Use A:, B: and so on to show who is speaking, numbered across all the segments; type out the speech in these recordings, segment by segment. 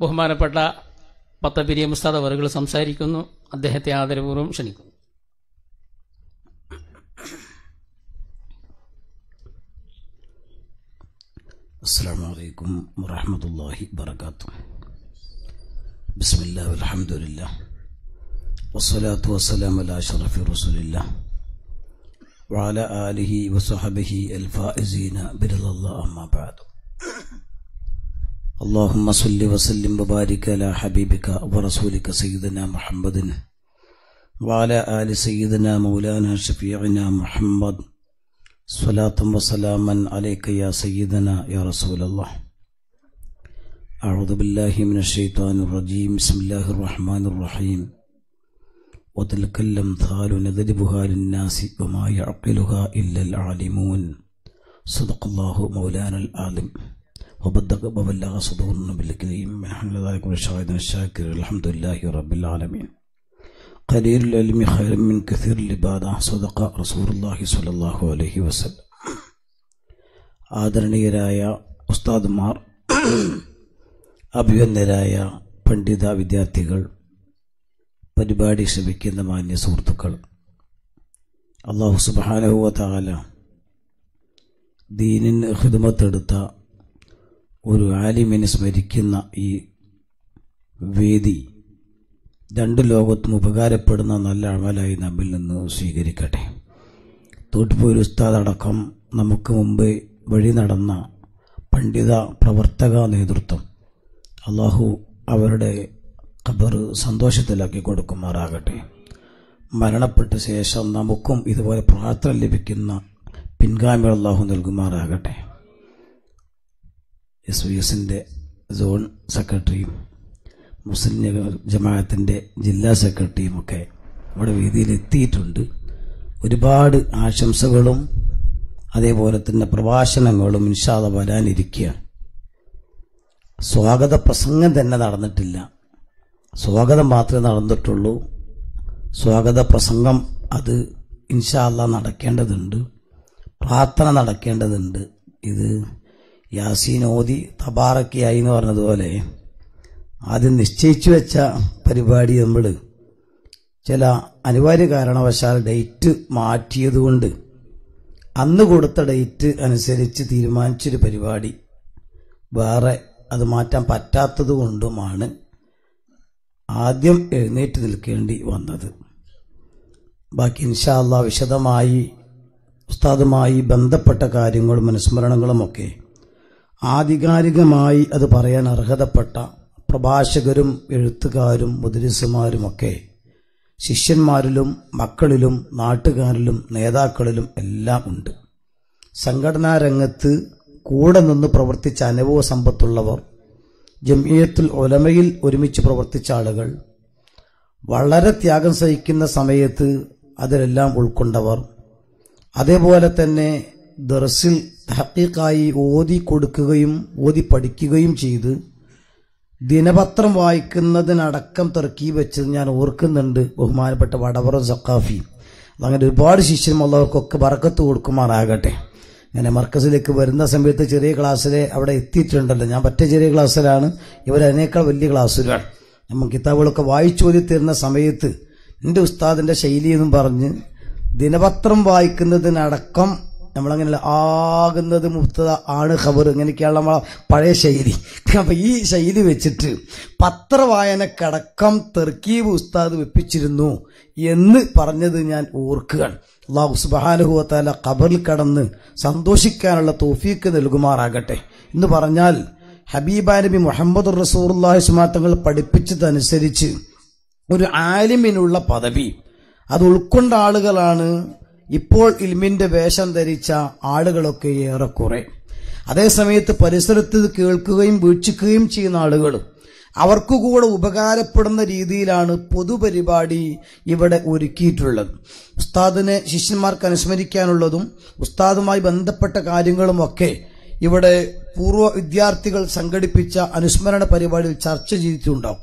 A: ബഹുമാനപ്പെട്ട പത്തപിരിയ മുസ്താദ് അവറുകൾ സംസാരിക്കുന്നു അദ്ദേഹത്തെ ആദരപൂർവ്വം ക്ഷണിക്കുന്നു
B: السلام عليكم ورحمة الله وبركاته بسم الله والحمد لله والصلاة والسلام على أشرف رسول الله وعلى آله وصحبه الفائزين برضا الله أما بعد اللهم صل وسلم وبارك على حبيبك ورسولك سيدنا محمد وعلى آل سيدنا مولانا شفيعنا محمد. صلاة وسلاما عليك يا سيدنا يا رسول الله. أعوذ بالله من الشيطان الرجيم. بسم الله الرحمن الرحيم. وتلك الأمثال نضربها للناس وما يعقلها إلا العالمون. صدق الله مولانا العالم. وبدق وبلغ صدورنا بالكريم من حمل ذلك والشاهد الشاكر الحمد لله رب العالمين قليل العلم خير من كثير العبادة صدق رسول الله صلى الله عليه وسلم ആദരണീയരായ ഉസ്താദ്മാർ അഭിവന്ദരായ പണ്ഡിത വിദ്യാർത്ഥികൾ പരിപാടി ശ്രമിക്കുന്ന മാന്യ സുഹൃത്തുക്കൾ അള്ളാഹു സുബാനഹുവ താല ദീനിന് ഹിദമത്തെടുത്ത ഒരു ആലിമിനെ സ്മരിക്കുന്ന ഈ വേദി രണ്ട് ലോകത്തും ഉപകാരപ്പെടുന്ന നല്ല അമലായി നമ്മിൽ നിന്ന് സ്വീകരിക്കട്ടെ. തോട്ടുപോയൊരു ഉസ്താദടക്കം നമുക്ക് മുമ്പ് വഴി നടന്ന പണ്ഡിത പ്രവർത്തക നേതൃത്വം അള്ളാഹു അവരുടെ ഖബർ സന്തോഷത്തിലാക്കി കൊടുക്കുമാറാകട്ടെ. മരണപ്പെട്ട ശേഷം നമുക്കും ഇതുപോലെ പ്രാർത്ഥന ലഭിക്കുന്ന പിൻഗാമികൾ അള്ളാഹു നൽകുമാറാകട്ടെ. എസ് വി എസിന്റെ സോൺ സെക്രട്ടറിയും മുസ്ലിം ജമാഅത്തിന്റെ ജില്ലാ സെക്രട്ടറിയുമൊക്കെ ഒക്കെ വേദിയിൽ എത്തിയിട്ടുണ്ട്. ഒരുപാട് ആശംസകളും അതേപോലെ തന്നെ പ്രഭാഷണങ്ങളും ഇൻഷാദ വരാനിരിക്കുകയാണ്. സ്വാഗത പ്രസംഗം തന്നെ നടന്നിട്ടില്ല. സ്വാഗതം മാത്രമേ നടന്നിട്ടുള്ളൂ. സ്വാഗത പ്രസംഗം അത് ഇൻഷാല്ല നടക്കേണ്ടതുണ്ട്. പ്രാർത്ഥന നടക്കേണ്ടതുണ്ട്. ഇത് യാസീൻ ഓതി തബാറക്കിയായി എന്ന് പറഞ്ഞതുപോലെ ആദ്യം നിശ്ചയിച്ചു വെച്ച പരിപാടി നമ്മൾ ചില അനിവാര്യ കാരണവശാൽ ഡേറ്റ് മാറ്റിയതുകൊണ്ട് അന്ന് കൊടുത്ത ഡേറ്റ് അനുസരിച്ച് തീരുമാനിച്ചൊരു പരിപാടി. വേറെ അത് മാറ്റാൻ പറ്റാത്തത് കൊണ്ടുമാണ് ആദ്യം എഴുന്നേറ്റ് നിൽക്കേണ്ടി വന്നത്. ബാക്കി ഇൻഷാല്ല വിശദമായി ഉസ്താദുമായി ബന്ധപ്പെട്ട കാര്യങ്ങളും അനുസ്മരണങ്ങളുമൊക്കെ ആധികാരികമായി അത് പറയാൻ അർഹതപ്പെട്ട പ്രഭാഷകരും എഴുത്തുകാരും മുദ്രസുമാരുമൊക്കെ ശിഷ്യന്മാരിലും മക്കളിലും നാട്ടുകാരിലും നേതാക്കളിലും എല്ലാം ഉണ്ട്. സംഘടനാ രംഗത്ത് കൂടെ നിന്ന് പ്രവർത്തിച്ച അനുഭവ സമ്പത്തുള്ളവർ ജമിയത്തുൽ ഒലമയിൽ ഒരുമിച്ച് പ്രവർത്തിച്ച ആളുകൾ വളരെ ത്യാഗം സഹിക്കുന്ന സമയത്ത് അതിലെല്ലാം ഉൾക്കൊണ്ടവർ അതേപോലെ തന്നെ ദർസിൽ ഹക്കീക്കായി ഓതി കൊടുക്കുകയും ഓതി പഠിക്കുകയും ചെയ്ത് ദിനപത്രം വായിക്കുന്നതിനടക്കം തെറുക്കി വെച്ചത് ഞാൻ ഓർക്കുന്നുണ്ട്. ബഹുമാനപ്പെട്ട വടവറ സക്കാഫി അങ്ങനെ ഒരുപാട് ശിഷ്യന്മാർക്കൊക്കെ വറക്കത്ത് കൊടുക്കുമാറാകട്ടെ. അങ്ങനെ മർക്കസിലേക്ക് വരുന്ന സമയത്ത് ചെറിയ ക്ലാസ്സിലെ അവിടെ എത്തിയിട്ടുണ്ടല്ലോ. ഞാൻ പറ്റ ചെറിയ ക്ലാസ്സിലാണ്. ഇവരതിനേക്കാൾ വലിയ ക്ലാസ്സിലാണ് നമ്മൾ കിതാബുകളൊക്കെ വായിച്ചു ഓതി തീരുന്ന സമയത്ത് എന്റെ ഉസ്താദിന്റെ ശൈലി എന്നും പറഞ്ഞ് ദിനപത്രം വായിക്കുന്നതിനടക്കം നമ്മളങ്ങനെ ആകുന്നത് മുഫ്തത ആണ് ഖബർ. ഇങ്ങനെയൊക്കെയാണ് നമ്മളെ പഴയ ശൈലി. അപ്പം ഈ ശൈലി വെച്ചിട്ട് പത്രവായനക്കടക്കം തെർക്കീബ് ഉസ്താദ് വെപ്പിച്ചിരുന്നു എന്ന് പറഞ്ഞത് ഞാൻ ഓർക്കുകയാണ്. അള്ളാഹു സുബാനുഹുവത്താല ഖബറിൽ കടന്ന് സന്തോഷിക്കാനുള്ള തോഫീക്ക് നൽകുമാറാകട്ടെ. എന്ന് പറഞ്ഞാൽ ഹബീബ നബി മുഹമ്മദ് റസൂർല്ലാഹി സുമാത്തങ്ങൾ പഠിപ്പിച്ചതനുസരിച്ച് ഒരു ആലിമിനുള്ള പദവി. അത് ഉൾക്കൊണ്ട ആളുകളാണ് ഇപ്പോൾ ഇൽമിന്റെ വേഷം ധരിച്ച ആളുകളൊക്കെ ഏറെക്കുറെ. അതേസമയത്ത് പരിസരത്ത് കേൾക്കുകയും വീക്ഷിക്കുകയും ചെയ്യുന്ന ആളുകൾ. അവർക്കു കൂടെ ഉപകാരപ്പെടുന്ന രീതിയിലാണ് പൊതുപരിപാടി ഇവിടെ ഒരുക്കിയിട്ടുള്ളത്. ഉസ്താദിനെ ശിഷ്യന്മാർക്ക് അനുസ്മരിക്കാനുള്ളതും ഉസ്താദുമായി ബന്ധപ്പെട്ട കാര്യങ്ങളുമൊക്കെ ഇവിടെ പൂർവ വിദ്യാർത്ഥികൾ സംഘടിപ്പിച്ച അനുസ്മരണ പരിപാടിയിൽ ചർച്ച ചെയ്തിട്ടുണ്ടാവും.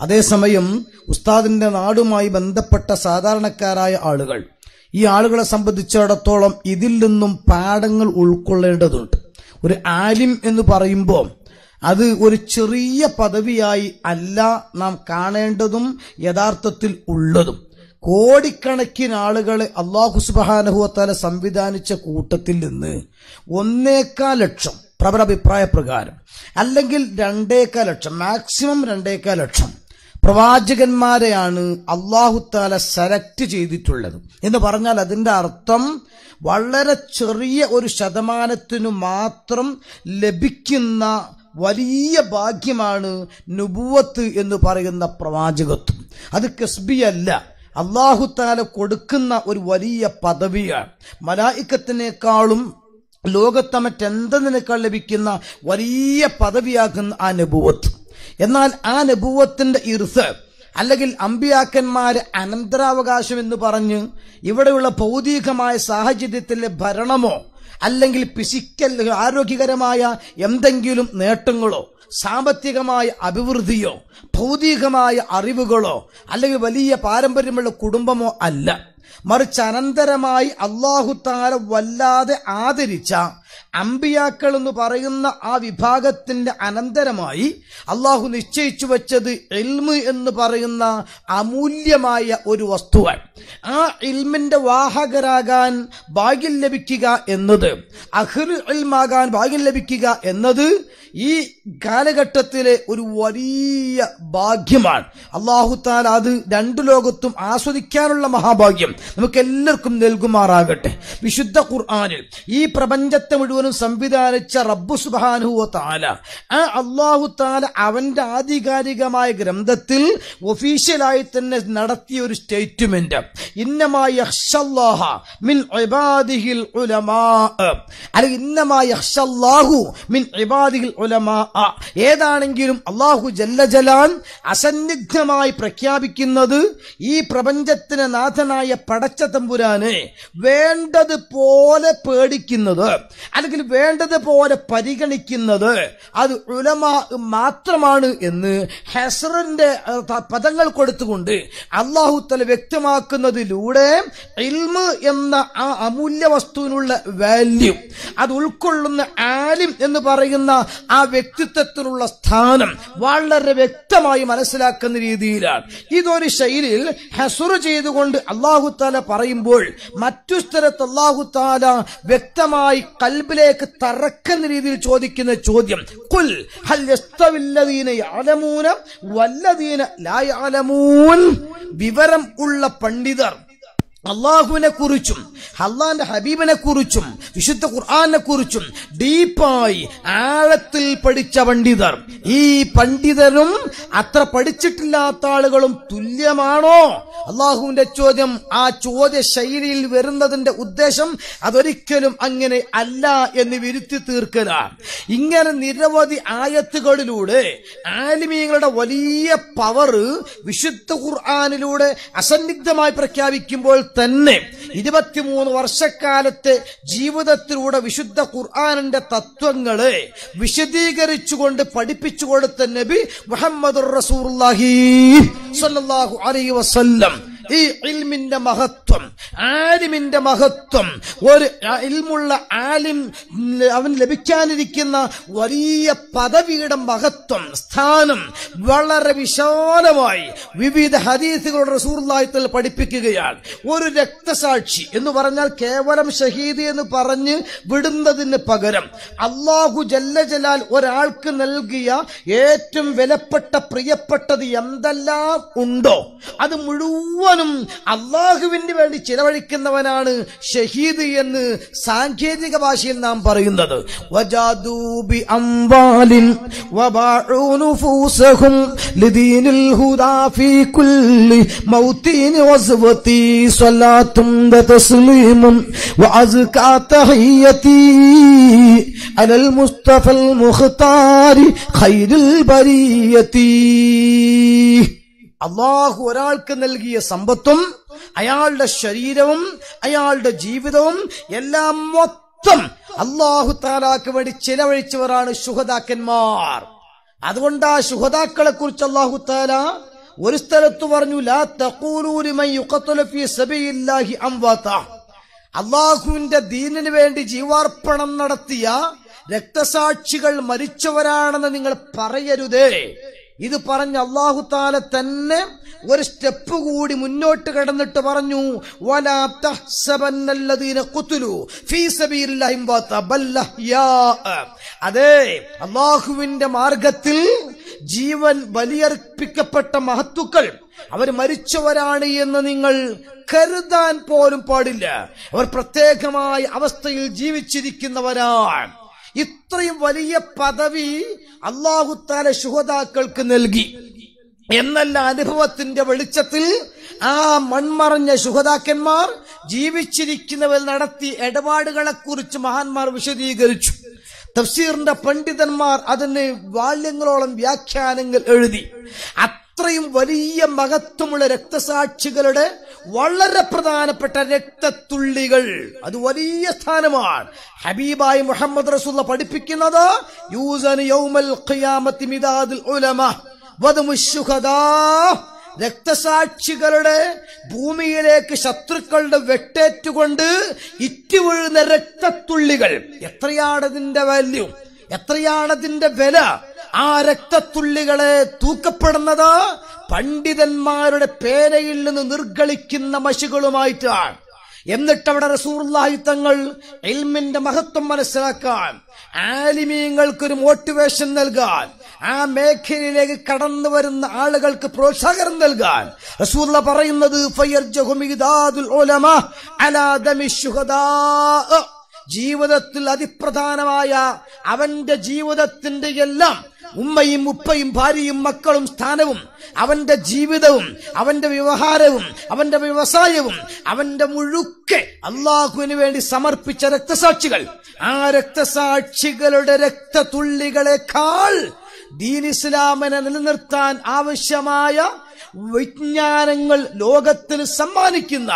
B: അതേസമയം ഉസ്താദിന്റെ നാടുമായി ബന്ധപ്പെട്ട സാധാരണക്കാരായ ആളുകൾ ഈ ആളുകളെ സംബന്ധിച്ചിടത്തോളം ഇതിൽ നിന്നും പാഠങ്ങൾ ഉൾക്കൊള്ളേണ്ടതുണ്ട്. ഒരു ആലിം എന്ന് പറയുമ്പോൾ അത് ഒരു ചെറിയ പദവിയായി അല്ല നാം കാണേണ്ടതും യഥാർത്ഥത്തിൽ ഉള്ളതും. കോടിക്കണക്കിന് ആളുകളെ അള്ളാഹു സുബാനഹുവത്താല സംവിധാനിച്ച കൂട്ടത്തിൽ നിന്ന് ഒന്നേക്കാൽ ലക്ഷം പ്രബല അഭിപ്രായ പ്രകാരം അല്ലെങ്കിൽ രണ്ടേക്കാൽ ലക്ഷം മാക്സിമം രണ്ടേക്കാൽ ലക്ഷം പ്രവാചകന്മാരെയാണ് അള്ളാഹുത്താല സെലക്ട് ചെയ്തിട്ടുള്ളത്. എന്ന് പറഞ്ഞാൽ അതിന്റെ അർത്ഥം വളരെ ചെറിയ ഒരു ശതമാനത്തിനു മാത്രം ലഭിക്കുന്ന വലിയ ഭാഗ്യമാണ് നുബുവത്ത് എന്ന് പറയുന്ന പ്രവാചകത്വം. അത് കസ്ബി അല്ല അള്ളാഹുത്താല കൊടുക്കുന്ന ഒരു വലിയ പദവിയാണ്. മലായിക്കത്തിനേക്കാളും ലോകത്തമറ്റെന്തതിനേക്കാൾ ലഭിക്കുന്ന വലിയ പദവിയാകുന്ന ആ നബുവത്ത്. എന്നാൽ ആ നബുവത്തിന്റെ ഇർസ് അല്ലെങ്കിൽ അമ്പിയാക്കന്മാര് അനന്തരാവകാശം എന്ന് പറഞ്ഞ് ഇവിടെയുള്ള ഭൗതികമായ സാഹചര്യത്തിലെ ഭരണമോ അല്ലെങ്കിൽ ഫിസിക്കൽ ആരോഗ്യകരമായ എന്തെങ്കിലും നേട്ടങ്ങളോ സാമ്പത്തികമായ അഭിവൃദ്ധിയോ ഭൗതികമായ അറിവുകളോ അല്ലെങ്കിൽ വലിയ പാരമ്പര്യമുള്ള കുടുംബമോ അല്ല. മറിച്ച് അനന്തരമായി അള്ളാഹു താല വല്ലാതെ ആദരിച്ച അമ്പിയാക്കൾ എന്ന് പറയുന്ന ആ വിഭാഗത്തിന്റെ അനന്തരമായി അള്ളാഹു നിശ്ചയിച്ചു വെച്ചത് എൽമ് എന്ന് പറയുന്ന അമൂല്യമായ ഒരു വസ്തുവാണ്. ആ ഇൽമിന്റെ വാഹകരാകാൻ ഭാഗ്യം ലഭിക്കുക എന്നത് അഹ്ലു ഇൽമാകാൻ ഭാഗ്യം ലഭിക്കുക എന്നത് ഈ കാലഘട്ടത്തിലെ ഒരു വലിയ ഭാഗ്യമാണ്. അള്ളാഹു താൽ അത് രണ്ടു ലോകത്തും ആസ്വദിക്കാനുള്ള മഹാഭാഗ്യം നമുക്ക് എല്ലാവർക്കും നൽകുമാറാകട്ടെ. വിശുദ്ധ ഖുർആാനിൽ ഈ പ്രപഞ്ചത്തെ മുഴുവനും സംവിധാനിച്ച റബ്ബു സുബാനു താല ആ അള്ളാഹു താല അവന്റെ ആധികാരികമായ ഗ്രന്ഥത്തിൽ ഒഫീഷ്യലായി തന്നെ നടത്തിയ ഒരു സ്റ്റേറ്റ്മെന്റ്. മിൻ ഉലമാ. മിൻ ഉലമാ. ഏതാണെങ്കിലും അള്ളാഹു ജല്ലജലാൻ അസന്നിഗ്ധമായി പ്രഖ്യാപിക്കുന്നത് ഈ പ്രപഞ്ചത്തിന് നാഥനായ പടച്ച തമ്പുരാനെ വേണ്ടതുപോലെ പേടിക്കുന്നത്. അല്ലെങ്കിൽ വേണ്ടത് പോലെ പരിഗണിക്കുന്നത് അത് ഉലമാ മാത്രമാണ് എന്ന് ഹെസറിന്റെ പദങ്ങൾ കൊടുത്തുകൊണ്ട് അള്ളാഹുത്തല തല വ്യക്തമാക്കുന്നതിലൂടെ ഇൽമ് എന്ന ആ അമൂല്യ വസ്തുവിനുള്ള വാല്യൂ അത് ഉൾക്കൊള്ളുന്ന ആലിം എന്ന് പറയുന്ന ആ വ്യക്തിത്വത്തിനുള്ള സ്ഥാനം വളരെ വ്യക്തമായി മനസ്സിലാക്കുന്ന രീതിയിലാണ്. ഇതൊരു ശൈലിയിൽ ഹെസുർ ചെയ്തുകൊണ്ട് അള്ളാഹുത്താല പറയുമ്പോൾ മറ്റു സ്ഥലത്ത് അള്ളാഹുത്താല വ്യക്തമായി വ്യക്തമായി കൽബിലേക്ക് തറക്കുന്ന രീതിയിൽ ചോദിക്കുന്ന ചോദ്യം കുൽ ഹൽ യസ്തവില്ലദീന യഅലമൂന വല്ലദീന ലാ യഅലമൂൻ വിവരം ഉള്ള പണ്ഡിതർ അള്ളാഹുവിനെ കുറിച്ചും അള്ളാന്റെ ഹബീബിനെ കുറിച്ചും വിശുദ്ധ ഖുർആാനെ കുറിച്ചും ഡീപ്പായി ആഴത്തിൽ പഠിച്ച പണ്ഡിതർ. ഈ പണ്ഡിതരും അത്ര പഠിച്ചിട്ടില്ലാത്ത ആളുകളും തുല്യമാണോ? അള്ളാഹുവിന്റെ ചോദ്യം ആ ചോദ്യ ശൈലിയിൽ വരുന്നതിന്റെ ഉദ്ദേശം അതൊരിക്കലും അങ്ങനെ അല്ല എന്ന് വിരുത്തി തീർക്കലാണ് ഇങ്ങനെ നിരവധി ആയത്തുകളിലൂടെ ആലിമീങ്ങളുടെ വലിയ പവർ വിശുദ്ധ ഖുർആാനിലൂടെ അസന്നിഗ്ധമായി പ്രഖ്യാപിക്കുമ്പോൾ തന്നെ. ഇരുപത്തിമൂന്ന് വർഷക്കാലത്തെ ജീവിതത്തിലൂടെ വിശുദ്ധ ഖുർആാനിന്റെ തത്വങ്ങളെ വിശദീകരിച്ചുകൊണ്ട് പഠിപ്പിച്ചു കൊടുത്ത നബി മുഹമ്മദ് സല്ലല്ലാഹു അലൈഹി വസല്ലം. ഈ ഇൽമിന്റെ മഹത്വം ആലിമിന്റെ മഹത്വം ഒരു ഇൽമുള്ള ആലിം അവൻ ലഭിക്കാനിരിക്കുന്ന വലിയ പദവിയുടെ മഹത്വം സ്ഥാനം വളരെ വിശാലമായി വിവിധ ഹദീസുകളുടെ റസൂർലായത്തിൽ പഠിപ്പിക്കുകയാണ്. ഒരു രക്തസാക്ഷി എന്ന് പറഞ്ഞാൽ കേവലം ഷഹീദ് എന്ന് പറഞ്ഞ് വിടുന്നതിന് പകരം അള്ളാഹു ജല്ല ജലാൽ ഒരാൾക്ക് നൽകിയ ഏറ്റവും വിലപ്പെട്ട പ്രിയപ്പെട്ടത് എന്തെല്ലാം ഉണ്ടോ? അത് മുഴുവനും അള്ളാഹുവിന് വേണ്ടി ചിലവഴിക്കുന്നവനാണ് ഷഹീദ് എന്ന് സാങ്കേതിക ഭാഷയിൽ നാം പറയുന്നത്. മുസ്തഫൽ മുഖ്താരി ഖൈറുൽ ബരിയതി അള്ളാഹു ഒരാൾക്ക് നൽകിയ സമ്പത്തും അയാളുടെ ശരീരവും അയാളുടെ ജീവിതവും എല്ലാം മൊത്തം അള്ളാഹു താലാക്ക് വേണ്ടി ചിലവഴിച്ചവരാണ് ശുഹതാക്കന്മാർ അതുകൊണ്ട് ആ ശുഹതാക്കളെ കുറിച്ച് അള്ളാഹു താല ഒരു സ്ഥലത്ത് പറഞ്ഞു ലാ അള്ളാഹുവിന്റെ ദീനിന് വേണ്ടി ജീവാർപ്പണം നടത്തിയ രക്തസാക്ഷികൾ മരിച്ചവരാണെന്ന് നിങ്ങൾ പറയരുതേ. ഇത് പറഞ്ഞ അള്ളാഹു താല തന്നെ ഒരു സ്റ്റെപ്പ് കൂടി മുന്നോട്ട് കടന്നിട്ട് പറഞ്ഞു "വലാ തഹ്സബന്നല്ലദീന ഖുതുലു ഫീ സബീലില്ലാഹി അംവാതാ ബൽ അതെ അള്ളാഹുവിന്റെ മാർഗത്തിൽ ജീവൻ ബലിയർപ്പിക്കപ്പെട്ട മഹത്തുക്കൾ അവർ മരിച്ചവരാണ് എന്ന് നിങ്ങൾ കരുതാൻ പോലും പാടില്ല. അവർ പ്രത്യേകമായ അവസ്ഥയിൽ ജീവിച്ചിരിക്കുന്നവരാണ്. ഇത്രയും വലിയ പദവി അള്ളാഹുത്താല ശുഹതാക്കൾക്ക് നൽകി. എന്നല്ല അനുഭവത്തിന്റെ വെളിച്ചത്തിൽ ആ മൺമറഞ്ഞ ശുഹതാക്കന്മാർ ജീവിച്ചിരിക്കുന്നവർ നടത്തി ഇടപാടുകളെ കുറിച്ച് മഹാന്മാർ വിശദീകരിച്ചു. തഫ്സീറിന്റെ പണ്ഡിതന്മാർ അതിന് വാല്യങ്ങളോളം വ്യാഖ്യാനങ്ങൾ എഴുതി. അത്രയും വലിയ മഹത്വമുള്ള രക്തസാക്ഷികളുടെ വളരെ പ്രധാനപ്പെട്ട രക്തത്തുള്ളികൾ. അത് വലിയ സ്ഥാനമാണ്. ഹബീബായി മുഹമ്മദ് റസൂള്ള പഠിപ്പിക്കുന്നത് യൂസൻ യൗമൽ ഖിയാമത്തി മിദാദുൽ ഉലമ. രക്തസാക്ഷികളുടെ ഭൂമിയിലേക്ക് ശത്രുക്കളുടെ വെട്ടേറ്റുകൊണ്ട് ഇറ്റുവീഴുന്ന രക്തത്തുള്ളികൾ. എത്രയാണതിന്റെ വാല്യൂ എത്രയാണതിന്റെ വില? ആ രക്തത്തുള്ളികളെ തൂക്കപ്പെടുന്നത് പണ്ഡിതന്മാരുടെ പേനയിൽ നിന്ന് നിർഗളിക്കുന്ന മഷികളുമായിട്ടാണ് എന്നിട്ട് അവിടെ തങ്ങൾ എൽമിന്റെ മഹത്വം മനസ്സിലാക്കാൻ ആലിമീങ്ങൾക്കൊരു മോട്ടിവേഷൻ നൽകാൻ ആ മേഖലയിലേക്ക് കടന്നു വരുന്ന ആളുകൾക്ക് പ്രോത്സാഹനം നൽകാൻ. റസൂർല പറയുന്നത് ജീവിതത്തിൽ അതിപ്രധാനമായ അവന്റെ ജീവിതത്തിന്റെ എല്ലാം ഉമ്മയും ഉപ്പയും ഭാര്യയും മക്കളും സ്ഥാനവും അവന്റെ ജീവിതവും അവന്റെ വ്യവഹാരവും അവന്റെ വ്യവസായവും അവന്റെ മുഴുക്കെ അള്ളാഹുവിന് വേണ്ടി സമർപ്പിച്ച രക്തസാക്ഷികൾ. ആ രക്തസാക്ഷികളുടെ രക്തതുള്ളികളെക്കാൾ ദീൻ ഇസ്ലാമിനെ നിലനിർത്താൻ ആവശ്യമായ വിജ്ഞാനങ്ങൾ ലോകത്തിന് സമ്മാനിക്കുന്ന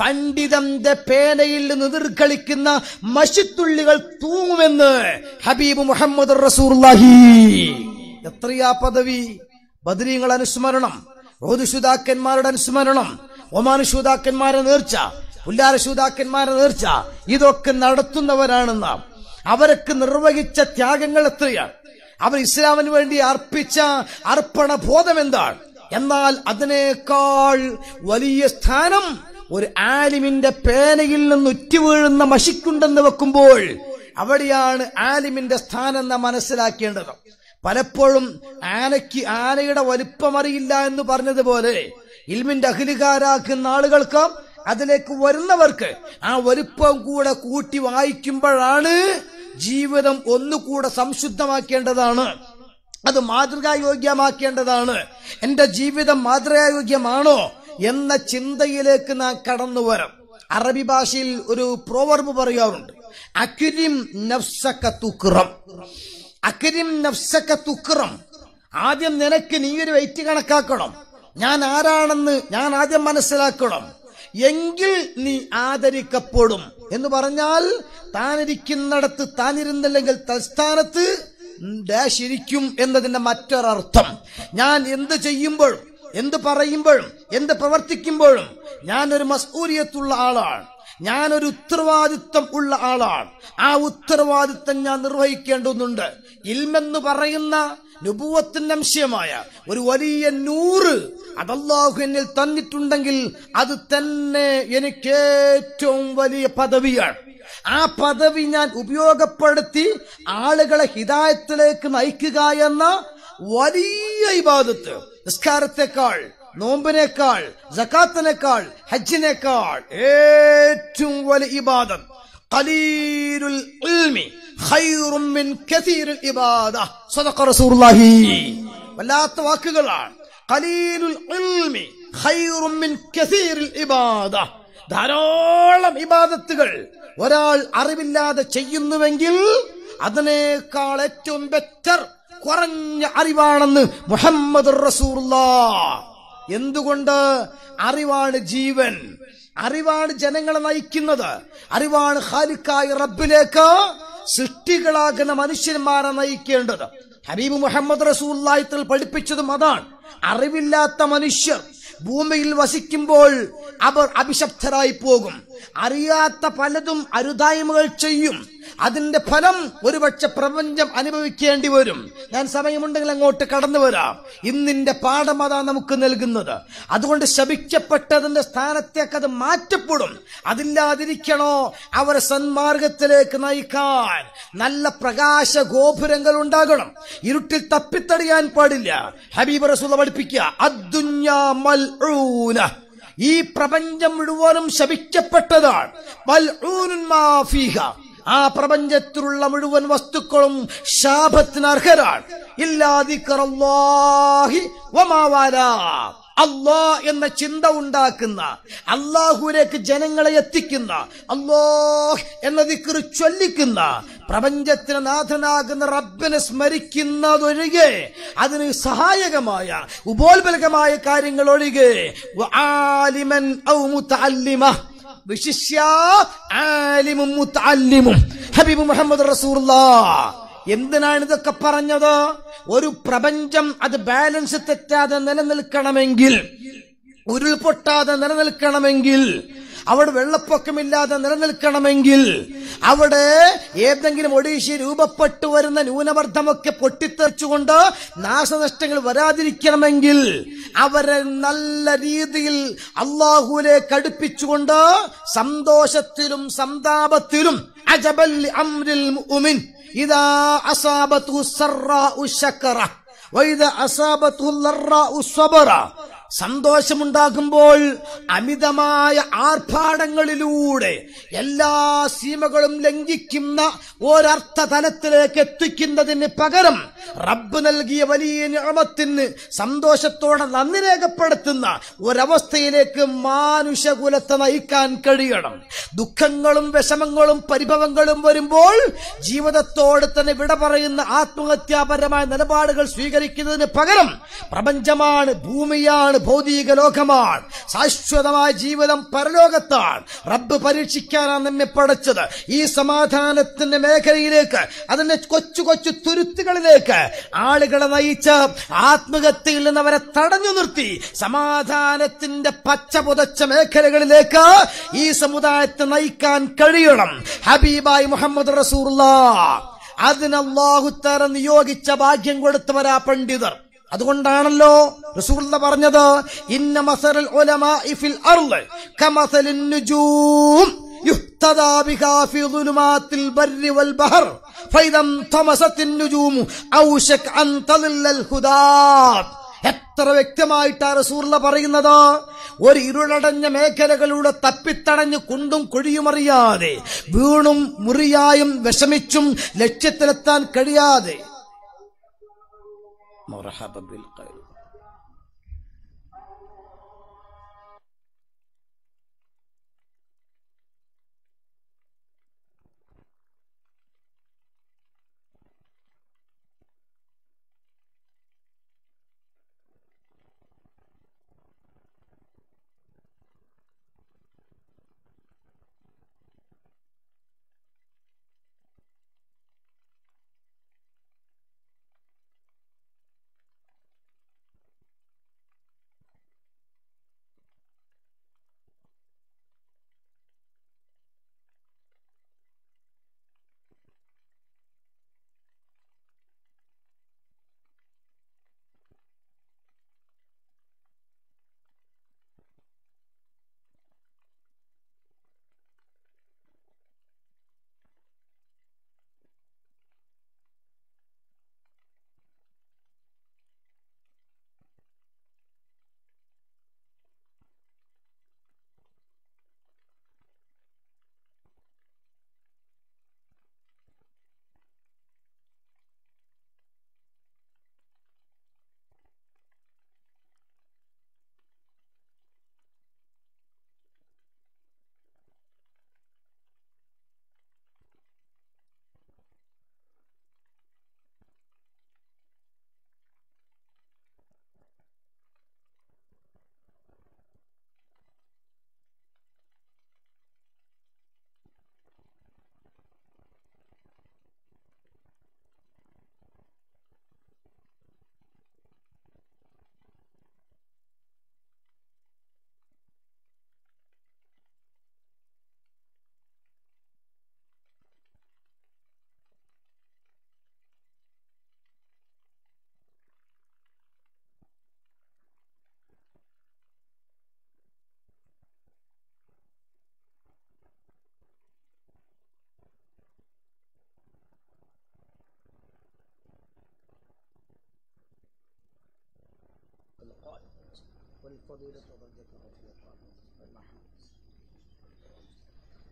B: പണ്ഡിതന്റെ പേനയിൽ നിന്ന് നിർഗളിക്കുന്ന മഷിത്തുള്ളികൾ തൂങ്ങുമെന്ന് ഹബീബ് മുഹമ്മദ് റസൂർലാഹി എത്രയാ പദവി? ബദരീങ്ങൾ അനുസ്മരണം രോധുശുതാക്കന്മാരുടെ അനുസ്മരണം ഒമാനുശൂതാക്കന്മാരെ നേർച്ച പുല്ലാരശൂതാക്കന്മാരെ നേർച്ച ഇതൊക്കെ നടത്തുന്നവരാണ് നാം. നിർവഹിച്ച ത്യാഗങ്ങൾ എത്രയാണ് അവർ ഇസ്ലാമിന് വേണ്ടി അർപ്പിച്ച അർപ്പണ ബോധം എന്താണ്? എന്നാൽ അതിനേക്കാൾ വലിയ സ്ഥാനം ഒരു ആലിമിന്റെ പേനയിൽ നിന്ന് ഉറ്റുവീഴുന്ന മഷിക്കുണ്ടെന്ന് വെക്കുമ്പോൾ അവിടെയാണ് ആലിമിന്റെ സ്ഥാനം നാം മനസ്സിലാക്കേണ്ടത്. പലപ്പോഴും ആനയ്ക്ക് ആനയുടെ വലിപ്പമറിയില്ല എന്ന് പറഞ്ഞതുപോലെ ഇൽമിന്റെ അഖിലുകാരാക്കുന്ന ആളുകൾക്ക് അതിലേക്ക് വരുന്നവർക്ക് ആ വലുപ്പം കൂടെ കൂട്ടി വായിക്കുമ്പോഴാണ് ജീവിതം ഒന്നുകൂടെ സംശുദ്ധമാക്കേണ്ടതാണ്. അത് മാതൃകായോഗ്യമാക്കേണ്ടതാണ്. എന്റെ ജീവിതം മാതൃകായോഗ്യമാണോ എന്ന ചിന്തയിലേക്ക് നാം കടന്നു വരാം. അറബി ഭാഷയിൽ ഒരു പ്രോവർബ് പറയാറുണ്ട്. അക്രിം നഫ്സക തുക്റം അക്രിം നഫ്സക തുക്റം ആദ്യം നിനക്ക് നീ ഒരു വെയിറ്റ് കണക്കാക്കണം. ഞാൻ ആരാണെന്ന് ഞാൻ ആദ്യം മനസ്സിലാക്കണം. എങ്കിൽ നീ ആദരിക്കപ്പെടും. എന്ന് പറഞ്ഞാൽ താനിരിക്കുന്നിടത്ത് താനിരുന്നില്ലെങ്കിൽ തൽസ്ഥാനത്ത് ഡാഷ് ഇരിക്കും എന്നതിന്റെ മറ്റൊരർത്ഥം. ഞാൻ എന്ത് ചെയ്യുമ്പോഴും എന്ത് പറയുമ്പോഴും എന്ത് പ്രവർത്തിക്കുമ്പോഴും ഞാൻ ഒരു മസൂരിയത്തുള്ള ആളാണ്. ഞാൻ ഒരു ഉത്തരവാദിത്വം ഉള്ള ആളാണ്. ആ ഉത്തരവാദിത്വം ഞാൻ നിർവഹിക്കേണ്ടതുണ്ട്. ഇൽമെന്ന് പറയുന്ന നുപൂവത്തിന്റെ അംശമായ ഒരു വലിയ നൂറ് അതല്ലാഹു എന്നിൽ തന്നിട്ടുണ്ടെങ്കിൽ അത് തന്നെ എനിക്ക് ഏറ്റവും വലിയ പദവിയാണ്. ആ പദവി ഞാൻ ഉപയോഗപ്പെടുത്തി ആളുകളെ ഹിതായത്തിലേക്ക് നയിക്കുക എന്ന വലിയ ഇബാദത്ത്. നിസ്കാരത്തെക്കാൾ നോമ്പിനേക്കാൾ ജക്കാത്തിനേക്കാൾ ഹജ്ജിനേക്കാൾ ഏറ്റവും വലിയ ഇബാദത്ത് ഖലീലുൽ ഇൽമി മിൻ ഇബാദ. റസൂലുള്ളാഹി. വല്ലാത്ത വാക്കുകളാണ്. ഖലീലുൽ ഇൽമി ഖൈറും മിൻ കസീരിൽ ഇബാദ. ധാരാളം ഇബാദത്തുകൾ. ഒരാൾ അറിവില്ലാതെ ചെയ്യുന്നുവെങ്കിൽ അതിനേക്കാൾ ഏറ്റവും ബെറ്റർ കുറഞ്ഞ അറിവാണെന്ന് മുഹമ്മദ് റസൂറുള്ള എന്തുകൊണ്ട്? അറിവാണ് ജീവൻ. അറിവാണ് ജനങ്ങളെ നയിക്കുന്നത്. അറിവാണ് ഖാലിക്കായ റബ്ബിലേക്ക് സൃഷ്ടികളാകുന്ന മനുഷ്യന്മാരെ നയിക്കേണ്ടത്. ഹബീബ് മുഹമ്മദ് റസൂല്ലായത്തിൽ പഠിപ്പിച്ചതും അതാണ്. അറിവില്ലാത്ത മനുഷ്യർ ഭൂമിയിൽ വസിക്കുമ്പോൾ അവർ അഭിശബ്ദരായി പോകും. അറിയാത്ത പലതും അരുതായ്മകൾ ചെയ്യും. അതിന്റെ ഫലം ഒരുപക്ഷെ പ്രപഞ്ചം അനുഭവിക്കേണ്ടി വരും. ഞാൻ സമയമുണ്ടെങ്കിൽ അങ്ങോട്ട് കടന്നു വരാം. ഇന്നിന്റെ പാഠം അതാ നമുക്ക് നൽകുന്നത്. അതുകൊണ്ട് ശപിക്കപ്പെട്ടതിന്റെ സ്ഥാനത്തേക്ക് അത് മാറ്റപ്പെടും. അതില്ലാതിരിക്കണോ? അവരെ സന്മാർഗത്തിലേക്ക് നയിക്കാൻ നല്ല പ്രകാശ ഗോപുരങ്ങൾ ഉണ്ടാകണം. ഇരുട്ടിൽ തപ്പിത്തടിയാൻ പാടില്ല. ഹബീബ് റസൂല പഠിപ്പിക്കുക മൽഊന. ഈ പ്രപഞ്ചം മുഴുവനും ശപിക്കപ്പെട്ടതാണ്. മൽഊനുൻ മാ ഫീഹ. ആ പ്രപഞ്ചത്തിലുള്ള മുഴുവൻ വസ്തുക്കളും ശാപത്തിന് അർഹരാണ്. അള്ളാ എന്ന ചിന്ത ഉണ്ടാക്കുന്ന അള്ളാഹുലേക്ക് ജനങ്ങളെ എത്തിക്കുന്ന അള്ളാഹ് എന്ന ദിക്കറ് ചൊല്ലിക്കുന്ന പ്രപഞ്ചത്തിന് നാഥനാകുന്ന റബ്ബിനെ സ്മരിക്കുന്നതൊഴികെ അതിന് സഹായകമായ ഉപോത്ബലകമായ കാര്യങ്ങൾ ഒഴികെ വആലിമൻ ഔ മുതഅല്ലിമ. വിശിഷ്യ മുഹമ്മദ് എന്തിനാണ് ഇതൊക്കെ പറഞ്ഞത്? ഒരു പ്രപഞ്ചം അത് ബാലൻസ് തെറ്റാതെ നിലനിൽക്കണമെങ്കിൽ ഉരുൾപൊട്ടാതെ നിലനിൽക്കണമെങ്കിൽ അവിടെ വെള്ളപ്പൊക്കമില്ലാതെ നിലനിൽക്കണമെങ്കിൽ അവിടെ ഏതെങ്കിലും ഒഡീഷ രൂപപ്പെട്ടു വരുന്ന ന്യൂനമർദ്ദമൊക്കെ പൊട്ടിത്തെറിച്ചുകൊണ്ട് നാശനഷ്ടങ്ങൾ വരാതിരിക്കണമെങ്കിൽ അവരെ നല്ല രീതിയിൽ അള്ളാഹുലെ കടുപ്പിച്ചുകൊണ്ട് സന്തോഷത്തിലും സന്താപത്തിലും അജബൽ അമ്രിൽ മുഅ്മിൻ ഇദാ അസാബത്തു സർറാഉ ശക്കറ വൈദ അസാബത്തു ലർറാഉ സബറ സന്തോഷമുണ്ടാകുമ്പോൾ അമിതമായ ആർഭാടങ്ങളിലൂടെ എല്ലാ സീമകളും ലംഘിക്കുന്ന ഒരർത്ഥ തലത്തിലേക്ക് എത്തിക്കുന്നതിന് പകരം റബ്ബ് നൽകിയ വലിയ ഞാമത്തിന് സന്തോഷത്തോടെ നന്ദി രേഖപ്പെടുത്തുന്ന ഒരവസ്ഥയിലേക്ക് മാനുഷകുലത്തെ നയിക്കാൻ കഴിയണം. ദുഃഖങ്ങളും വിഷമങ്ങളും പരിഭവങ്ങളും വരുമ്പോൾ ജീവിതത്തോട് തന്നെ വിട പറയുന്ന ആത്മഹത്യാപരമായ നിലപാടുകൾ സ്വീകരിക്കുന്നതിന് പകരം പ്രപഞ്ചമാണ് ഭൂമിയാണ് ഭൗതിക ലോകമാണ് ശാശ്വതമായ ജീവിതം പരലോകത്താണ്. റബ്ബ് പരീക്ഷിക്കാനാണ് നമ്മെ പടച്ചത്. ഈ സമാധാനത്തിന്റെ മേഖലയിലേക്ക് അതിന്റെ കൊച്ചു കൊച്ചു തുരുത്തുകളിലേക്ക് ആളുകളെ നയിച്ച ആത്മഹത്യയിൽ നിന്ന് അവരെ തടഞ്ഞു നിർത്തി സമാധാനത്തിന്റെ പച്ച പുതച്ച മേഖലകളിലേക്ക് ഈ സമുദായത്തെ നയിക്കാൻ കഴിയണം. ഹബീബായി മുഹമ്മദ് റസൂർല അതിന് അള്ളാഹുത്താര നിയോഗിച്ച ഭാഗ്യം കൊടുത്തവരാ പണ്ഡിതർ. അതുകൊണ്ടാണല്ലോ റസൂലുള്ള പറഞ്ഞത് ഇന്ന മസറൽ അർൾ എത്ര വ്യക്തമായിട്ടാ റസൂർല പറയുന്നത്? ഒരു ഇരുളടഞ്ഞ മേഖലകളിലൂടെ തപ്പിത്തടഞ്ഞ് കുണ്ടും കുഴിയുമറിയാതെ വീണും മുറിയായും വിഷമിച്ചും ലക്ഷ്യത്തിലെത്താൻ കഴിയാതെ مرحبا بالقلب. فضيلة درجة رفيعة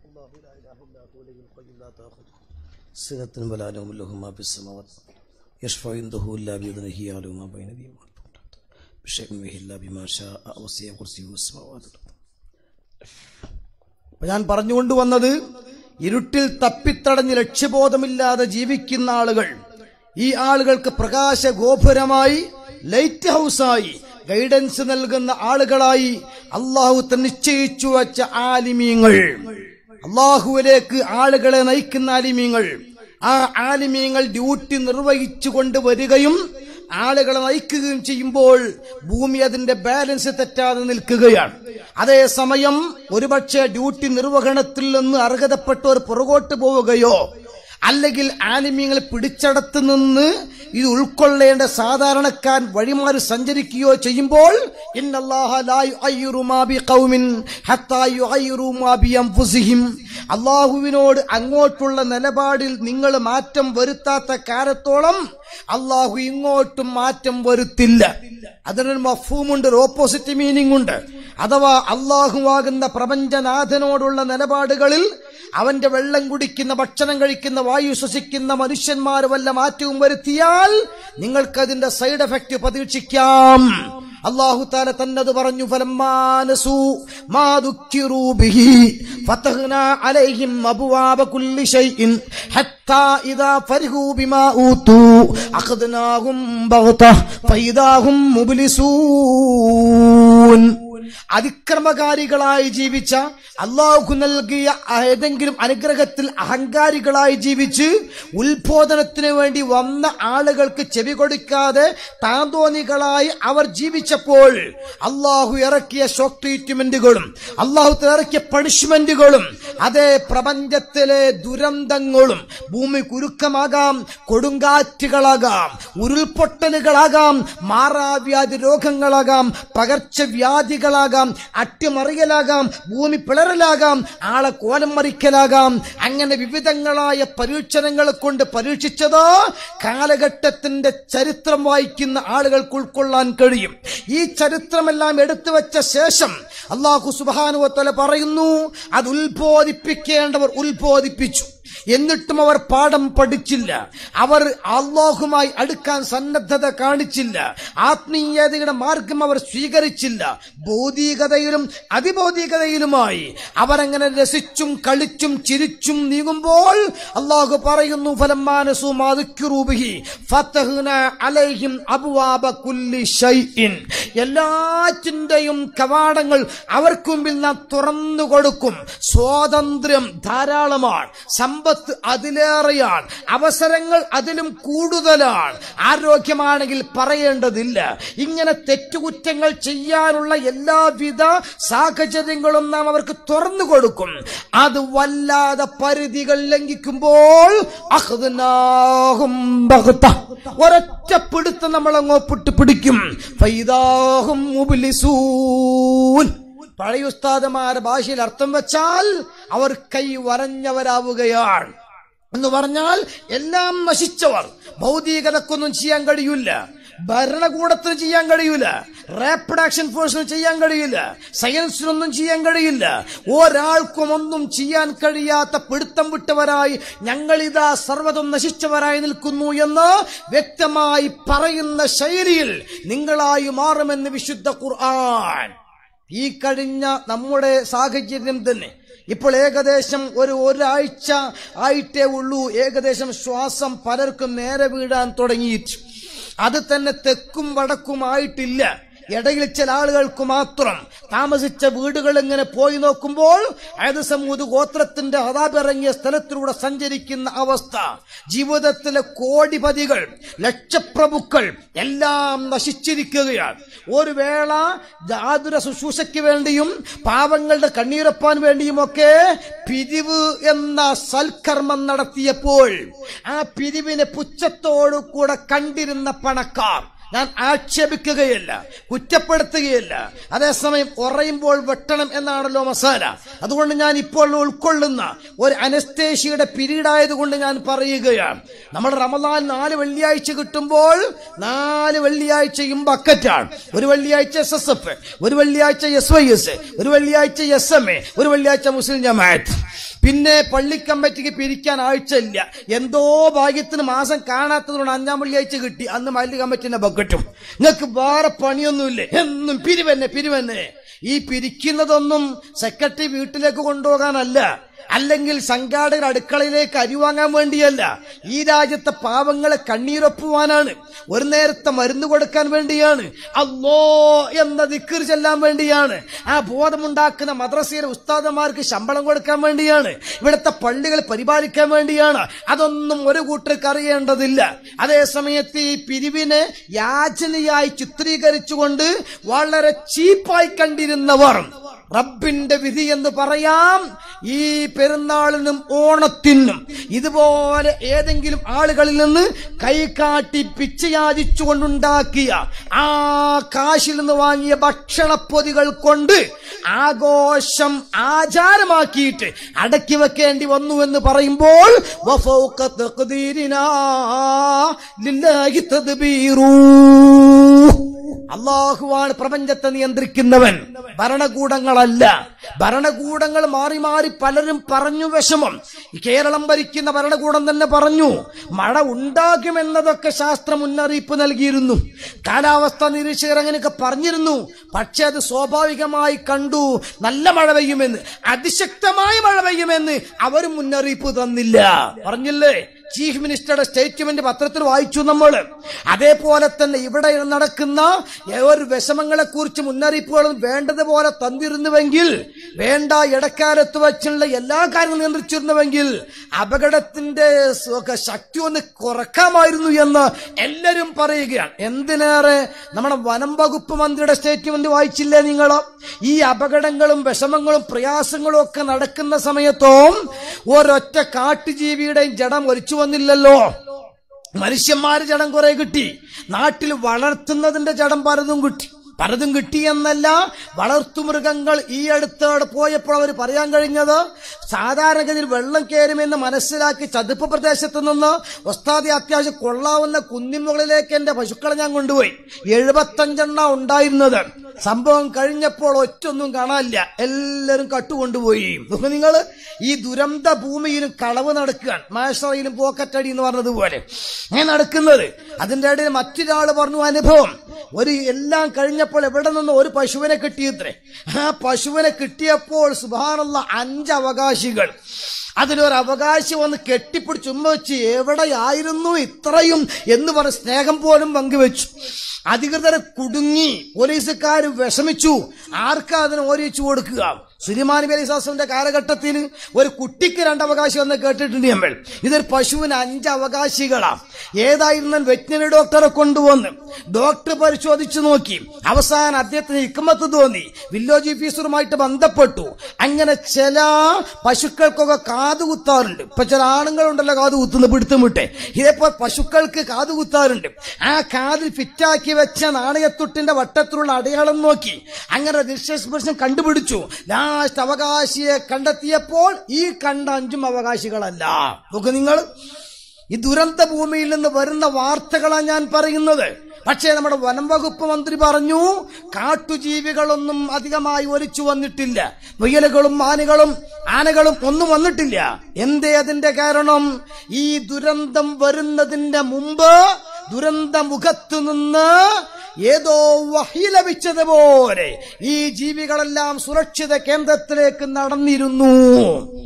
B: الله لا إله إلا هو الحي القيوم لا تأخذه سنة ولا نوم له ما في السماوات يشفع عنده إلا بإذنه يعلم ما بين أيديهم وما خلفهم بشيء منه إلا بما شاء وسع كرسيه السماوات والأرض അപ്പൊ ഞാൻ പറഞ്ഞുകൊണ്ട് വന്നത് ഇരുട്ടിൽ തപ്പിത്തടഞ്ഞ് ലക്ഷ്യബോധമില്ലാതെ ജീവിക്കുന്ന ആളുകൾ ഈ ആളുകൾക്ക് പ്രകാശ ഗോപുരമായി ലൈറ്റ് ഹൗസായി ഗൈഡൻസ് നൽകുന്ന ആളുകളായി അള്ളാഹു നിശ്ചയിച്ചു വച്ച ആലിമീങ്ങൾ. അള്ളാഹുവിലേക്ക് ആളുകളെ നയിക്കുന്ന ആലിമീങ്ങൾ. ആ ആലിമീങ്ങൾ ഡ്യൂട്ടി നിർവഹിച്ചു കൊണ്ടുവരികയും ആളുകളെ നയിക്കുകയും ചെയ്യുമ്പോൾ ഭൂമി അതിന്റെ ബാലൻസ് തെറ്റാതെ നിൽക്കുകയാണ്. അതേസമയം ഒരുപക്ഷെ ഡ്യൂട്ടി നിർവഹണത്തിൽ നിന്ന് അർഹതപ്പെട്ടവർ പുറകോട്ട് പോവുകയോ അല്ലെങ്കിൽ ആലിമ്യങ്ങൾ പിടിച്ചടത്ത് നിന്ന് ഇത് ഉൾക്കൊള്ളേണ്ട സാധാരണക്കാരൻ വഴിമാറി സഞ്ചരിക്കുകയോ ചെയ്യുമ്പോൾ അള്ളാഹുവിനോട് അങ്ങോട്ടുള്ള നിലപാടിൽ നിങ്ങൾ മാറ്റം വരുത്താത്ത കാലത്തോളം അള്ളാഹു ഇങ്ങോട്ടും മാറ്റം വരുത്തില്ല. അതിനൊരു മഫൂമുണ്ട് ഒരു ഓപ്പോസിറ്റ് മീനിങ് ഉണ്ട് അഥവാ അള്ളാഹുവാകുന്ന പ്രപഞ്ചനാഥനോടുള്ള നിലപാടുകളിൽ അവന്റെ വെള്ളം കുടിക്കുന്ന ഭക്ഷണം കഴിക്കുന്ന വായു ശ്വസിക്കുന്ന മനുഷ്യന്മാർ വല്ല മാറ്റവും വരുത്തിയാൽ നിങ്ങൾക്കതിന്റെ സൈഡ് എഫക്റ്റ് പ്രതീക്ഷിക്കാം. അള്ളാഹു താല തന്നത് പറഞ്ഞു അതിക്രമകാരികളായി ജീവിച്ച അള്ളാഹു നൽകിയ ഏതെങ്കിലും അനുഗ്രഹത്തിൽ അഹങ്കാരികളായി ജീവിച്ച് ഉത്ബോധനത്തിന് വേണ്ടി വന്ന ആളുകൾക്ക് ചെവി കൊടുക്കാതെ താന്തോന്നികളായി അവർ ജീവിച്ചപ്പോൾ അള്ളാഹു ഇറക്കിയ ഷോക്ക് ട്രീറ്റ്മെന്റുകളും അള്ളാഹു ഇറക്കിയ പണിഷ്മെന്റുകളും അതേ പ്രപഞ്ചത്തിലെ ദുരന്തങ്ങളും ഭൂമി കുരുക്കമാകാം കൊടുങ്കാറ്റുകളാകാം ഉരുൾപൊട്ടലുകളാകാം മാറാവ്യാധി രോഗങ്ങളാകാം പകർച്ചവ്യാധികളാകാം അട്ടിമറിയലാകാം ഭൂമി പിളറലാകാം ആളെ കോലം മറിക്കലാകാം. അങ്ങനെ വിവിധങ്ങളായ പരീക്ഷണങ്ങളെ കൊണ്ട് പരീക്ഷിച്ചത് കാലഘട്ടത്തിന്റെ ചരിത്രം വായിക്കുന്ന ആളുകൾക്ക് ഉൾക്കൊള്ളാൻ കഴിയും. ഈ ചരിത്രമെല്ലാം എടുത്തു വെച്ച ശേഷം അള്ളാഹു സുബാനുവത്തല പറയുന്നു അത് ഉത്ബോധിപ്പിക്കേണ്ടവർ ഉത്ബോധിപ്പിച്ചു. എന്നിട്ടും അവർ പാഠം പഠിച്ചില്ല. അവർ അള്ളാഹുമായി അടുക്കാൻ സന്നദ്ധത കാണിച്ചില്ല. ആത്മീയതയുടെ മാർഗം അവർ സ്വീകരിച്ചില്ല. ഭൗതികതയിലും അതിഭൗതികതയിലുമായി അവരങ്ങനെ രസിച്ചും കളിച്ചും ചിരിച്ചും നീങ്ങുമ്പോൾ അള്ളാഹു പറയുന്നു ഫലം മാനസു അലൈഹിം അബ്വാബ കുല്ലി ഷൈഇൻ. എല്ലാറ്റിന്റെയും കവാടങ്ങൾ അവർക്ക് മുമ്പിൽ നാം തുറന്നു കൊടുക്കും. സ്വാതന്ത്ര്യം ധാരാളമാണ്. സമ്പത്ത് അതിലേറെയാണ്. അവസരങ്ങൾ അതിലും കൂടുതലാണ്. ആരോഗ്യമാണെങ്കിൽ പറയേണ്ടതില്ല. ഇങ്ങനെ തെറ്റുകുറ്റങ്ങൾ ചെയ്യാനുള്ള എല്ലാവിധ സാഹചര്യങ്ങളും നാം അവർക്ക് തുറന്നു കൊടുക്കും. അത് വല്ലാതെ പരിധികൾ ലംഘിക്കുമ്പോൾ. ഒരൊറ്റ പിടുത്തം നമ്മൾ അങ്ങോപ്പിട്ട് പിടിക്കും. പഴയ ഉസ്താദമാരുടെ ഭാഷയിൽ അർത്ഥം വെച്ചാൽ അവർ കൈ വരഞ്ഞവരാവുകയാണ്. എന്ന് പറഞ്ഞാൽ എല്ലാം നശിച്ചവർ. ഭൗതികതക്കൊന്നും ചെയ്യാൻ കഴിയില്ല ഭരണകൂടത്തിന് ചെയ്യാൻ കഴിയൂല. റാപ്പിഡ് ആക്ഷൻ ഫോഴ്സിന് ചെയ്യാൻ കഴിയില്ല സയൻസിനൊന്നും ചെയ്യാൻ കഴിയില്ല ഒരാൾക്കും ഒന്നും ചെയ്യാൻ കഴിയാത്ത പിടുത്തം വിട്ടവരായി ഞങ്ങളിതാ സർവതും നശിച്ചവരായി നിൽക്കുന്നു എന്ന് വ്യക്തമായി പറയുന്ന ശൈലിയിൽ നിങ്ങളായി മാറുമെന്ന് വിശുദ്ധ ഖുർആൻ. ഈ കഴിഞ്ഞ നമ്മുടെ സാഹചര്യം തന്നെ. ഇപ്പോൾ ഏകദേശം ഒരു ഒരാഴ്ച ആയിട്ടേ ഉള്ളൂ. ഏകദേശം ശ്വാസം പലർക്കും നേരെ വീഴാൻ തുടങ്ങിയിട്ട്. അത് തന്നെ തെക്കും വടക്കും ആയിട്ടില്ല ഇടയിൽ ചില ആളുകൾക്ക് മാത്രം. താമസിച്ച വീടുകൾ ഇങ്ങനെ പോയി നോക്കുമ്പോൾ സമൂത് ഗോത്രത്തിന്റെ അതാപിറങ്ങിയ സ്ഥലത്തിലൂടെ സഞ്ചരിക്കുന്ന അവസ്ഥ. ജീവിതത്തിലെ കോടിപതികൾ ലക്ഷപ്രഭുക്കൾ എല്ലാം നശിച്ചിരിക്കുകയാണ്. ഒരു വേള ആതുര ശുശ്രൂഷയ്ക്ക് വേണ്ടിയും പാവങ്ങളുടെ കണ്ണീരപ്പാൻ വേണ്ടിയുമൊക്കെ പിരിവ് എന്ന സൽക്കർമ്മം നടത്തിയപ്പോൾ ആ പിരിവിനെ പുച്ഛത്തോടു കൂടെ കണ്ടിരുന്ന പണക്കാർ ഞാൻ ആക്ഷേപിക്കുകയല്ല കുറ്റപ്പെടുത്തുകയല്ല. അതേസമയം ഉറയുമ്പോൾ വെട്ടണം എന്നാണല്ലോ മസാല. അതുകൊണ്ട് ഞാൻ ഇപ്പോൾ ഉൾക്കൊള്ളുന്ന ഒരു അനസ്തേഷ്യയുടെ പിരീഡായത് കൊണ്ട് ഞാൻ പറയുകയാണ്. നമ്മൾ റമദാൻ നാല് വെള്ളിയാഴ്ച കിട്ടുമ്പോൾ നാല് വെള്ളിയാഴ്ചയും ബക്കറ്റാണ്. ഒരു വെള്ളിയാഴ്ച എസ് എസ് എഫ് ഒരു വെള്ളിയാഴ്ച എസ് വൈ എസ് ഒരു വെള്ളിയാഴ്ച എസ് എം എ ഒരു വെള്ളിയാഴ്ച മുസ്ലിം ജമാഅത്ത്. പിന്നെ പള്ളിക്കമ്മറ്റിക്ക് പിരിക്കാൻ ആഴ്ചയില്ല. എന്തോ ഭാഗ്യത്തിന് മാസം കാണാത്തതുകൊണ്ട് അഞ്ചാം വെള്ളിയാഴ്ച കിട്ടി. അന്ന് മല്ലി കമ്മിറ്റിന്റെ ബക്കറ്റും. നിങ്ങൾക്ക് വേറെ പണിയൊന്നുമില്ലേ? എന്നും പിരിവന്നെ പിരിവന്നെ. ഈ പിരിക്കുന്നതൊന്നും സെക്രട്ടറി വീട്ടിലേക്ക് കൊണ്ടുപോകാനല്ല. അല്ലെങ്കിൽ സംഘാടകർ അടുക്കളയിലേക്ക് അരി വാങ്ങാൻ വേണ്ടിയല്ല. ഈ രാജ്യത്തെ പാവങ്ങളെ കണ്ണീരൊപ്പുവാനാണ്. ഒരു നേരത്തെ മരുന്ന് കൊടുക്കാൻ വേണ്ടിയാണ്. അല്ലോ എന്ന ദിക്കർ ചെല്ലാൻ വേണ്ടിയാണ്. ആ ബോധമുണ്ടാക്കുന്ന മദ്രസയിലെ ഉസ്താദന്മാർക്ക് ശമ്പളം കൊടുക്കാൻ വേണ്ടിയാണ്. ഇവിടുത്തെ പള്ളികൾ പരിപാലിക്കാൻ വേണ്ടിയാണ്. അതൊന്നും ഒരു കൂട്ടർക്ക് അറിയേണ്ടതില്ല. അതേ സമയത്ത് ഈ പിരിവിനെ യാചനയായി ചിത്രീകരിച്ചുകൊണ്ട് വളരെ ചീപ്പായി കണ്ടിരുന്നവർ റബ്ബിന്റെ വിധി എന്ന് പറയാം. ഈ പെരുന്നാളിനും ഓണത്തിനും. ഇതുപോലെ ഏതെങ്കിലും ആളുകളിൽ നിന്ന് കൈകാട്ടി പിച്ചയാചിച്ചുകൊണ്ടുണ്ടാക്കിയ ആ കാശിൽ നിന്ന് വാങ്ങിയ ഭക്ഷണപ്പൊതികൾ കൊണ്ട് ആഘോഷം ആചാരമാക്കിയിട്ട് അടക്കി വെക്കേണ്ടി വന്നു എന്ന് പറയുമ്പോൾ അള്ളാഹുവാണ് പ്രപഞ്ചത്തെ നിയന്ത്രിക്കുന്നവൻ. ഭരണകൂടങ്ങളല്ല. ഭരണകൂടങ്ങൾ മാറി മാറി പലരും പറഞ്ഞു വിഷമം. കേരളം ഭരിക്കുന്ന ഭരണകൂടം തന്നെ പറഞ്ഞു മഴ ഉണ്ടാകുമെന്നതൊക്കെ ശാസ്ത്രം മുന്നറിയിപ്പ് നൽകിയിരുന്നു. കാലാവസ്ഥ നിരീക്ഷകർ അങ്ങനെയൊക്കെ പറഞ്ഞിരുന്നു പക്ഷെ അത് സ്വാഭാവികമായി കണ്ടു നല്ല മഴ പെയ്യുമെന്ന് അതിശക്തമായ മഴ പെയ്യുമെന്ന് അവരും മുന്നറിയിപ്പ് തന്നില്ല. പറഞ്ഞില്ലേ? ചീഫ് മിനിസ്റ്ററുടെ സ്റ്റേറ്റ്മെന്റ് പത്രത്തിൽ വായിച്ചു നമ്മൾ. അതേപോലെ തന്നെ ഇവിടെ നടക്കുന്ന ഒരു വിഷമങ്ങളെ കുറിച്ച് മുന്നറിയിപ്പുകളും വേണ്ടതുപോലെ തന്നിരുന്നുവെങ്കിൽ വേണ്ട ഇടക്കാലത്ത് വച്ചുള്ള എല്ലാ കാര്യങ്ങളും നിയന്ത്രിച്ചിരുന്നുവെങ്കിൽ അപകടത്തിന്റെ ശക്തി ഒന്ന് കുറക്കാമായിരുന്നു എന്ന് എല്ലാവരും പറയുകയാണ്. എന്തിനേറെ നമ്മുടെ വനം വകുപ്പ് മന്ത്രിയുടെ സ്റ്റേറ്റ്മെന്റ് വായിച്ചില്ലേ നിങ്ങൾ? ഈ അപകടങ്ങളും വിഷമങ്ങളും പ്രയാസങ്ങളും ഒക്കെ നടക്കുന്ന സമയത്തും ഒരൊറ്റ കാട്ടുജീവിയുടെയും ജഡം ഒലിച്ചു വന്നില്ലല്ലോ. മനുഷ്യന്മാര് ജഡം കുറെ കിട്ടി. നാട്ടിൽ വളർത്തുന്നതിന്റെ ജഡം പലതും കിട്ടി. പലതും കിട്ടിയെന്നല്ല വളർത്തുമൃഗങ്ങൾ ഈ അടുത്തോടെ പോയപ്പോൾ അവർ പറയാൻ കഴിഞ്ഞത് സാധാരണഗതിയിൽ വെള്ളം കയറുമെന്ന് മനസ്സിലാക്കി ചതുപ്പ് പ്രദേശത്ത് നിന്ന് ഒസ്താദി അത്യാവശ്യം കൊള്ളാവുന്ന കുന്നിമുകളിലേക്ക് എന്റെ പശുക്കളെ ഞാൻ കൊണ്ടുപോയി. എഴുപത്തഞ്ചെണ്ണ ഉണ്ടായിരുന്നത്. സംഭവം കഴിഞ്ഞപ്പോൾ ഒറ്റൊന്നും കാണാനില്ല. എല്ലാവരും കട്ടുകൊണ്ടുപോയി. നിങ്ങൾ ഈ ദുരന്ത ഭൂമിയിലും കളവ് നടക്കുകയാണ് മാഷറയിലും പോക്കറ്റടി എന്ന് പറഞ്ഞതുപോലെ. ഞാൻ നടക്കുന്നത്. അതിന്റെ ഇടയിൽ മറ്റൊരാൾ പറഞ്ഞു അനുഭവം ഒരു എല്ലാം കഴിഞ്ഞപ്പോൾ എവിടെ നിന്ന് ഒരു പശുവിനെ കിട്ടിയത്രേ? ആ പശുവിനെ കിട്ടിയപ്പോൾ സുബാനുള്ള അഞ്ച് അവകാശികൾ. അതിലൊരു അവകാശി വന്ന് കെട്ടിപ്പിടിച്ച് ഉമ്മ വെച്ച് എവിടെയായിരുന്നു ഇത്രയും എന്ന് പറഞ്ഞ് സ്നേഹം പോലും പങ്കുവെച്ചു. അധികൃതരെ കുടുങ്ങി പോലീസുകാർ വിഷമിച്ചു. ആർക്കാ അതിന് ഓരിച്ചു കൊടുക്കുക? സുലിമാൻ നബി അലൈഹി സ്വലാമിന്റെ കാലഘട്ടത്തിൽ ഒരു കുട്ടിക്ക് രണ്ട് അവകാശം എന്ന് കേട്ടിട്ടുണ്ട് നമ്മൾ. ഇതൊരു പശുവിന് അഞ്ച് അവകാശികളാ ഏതായിരുന്നു വെറ്റിനറി ഡോക്ടറെ കൊണ്ടുവന്ന് ഡോക്ടർ പരിശോധിച്ചു നോക്കി. അവസാനം അദ്ദേഹത്തിന് ഇക്കമത്ത് തോന്നി. വില്ലേജ് ഓഫീസറുമായിട്ട് ബന്ധപ്പെട്ടു. അങ്ങനെ ചില പശുക്കൾക്കൊക്കെ കാത് കുത്താറുണ്ട്. ഇപ്പൊ ചില ആണുങ്ങളുണ്ടല്ലോ കാത് കുത്തുന്ന പിടുത്തം വിട്ടെ. ഇതേപോലെ പശുക്കൾക്ക് കാത് കുത്താറുണ്ട്. ആ കാതിൽ ഫിറ്റാക്കി വെച്ച നാണയത്തുട്ടിന്റെ വട്ടത്തിലുള്ള അടയാളം നോക്കി. അങ്ങനെ രജിസ്ട്രേഷൻ കണ്ടുപിടിച്ചു. ലാസ്റ്റ് അവകാശിയെ കണ്ടെത്തിയപ്പോൾ ഈ കണ്ട അഞ്ചും അവകാശികളല്ല. നോക്ക് നിങ്ങൾ ഈ ദുരന്ത ഭൂമിയിൽ നിന്ന് വരുന്ന വാർത്തകളാണ് ഞാൻ പറയുന്നത്. പക്ഷേ നമ്മുടെ വനം വകുപ്പ് മന്ത്രി പറഞ്ഞു കാട്ടുജീവികളൊന്നും അധികമായി ഒലിച്ചു വന്നിട്ടില്ല. മുയലുകളും ആനകളും ആനകളും ഒന്നും വന്നിട്ടില്ല. എന്തേ അതിന്റെ കാരണം? ഈ ദുരന്തം വരുന്നതിന്റെ മുമ്പ് ദുരന്ത മുഖത്തു നിന്ന് ഏതോ വഹി ലഭിച്ചതുപോലെ ഈ ജീവികളെല്ലാം സുരക്ഷിത കേന്ദ്രത്തിലേക്ക് നടന്നിരുന്നു.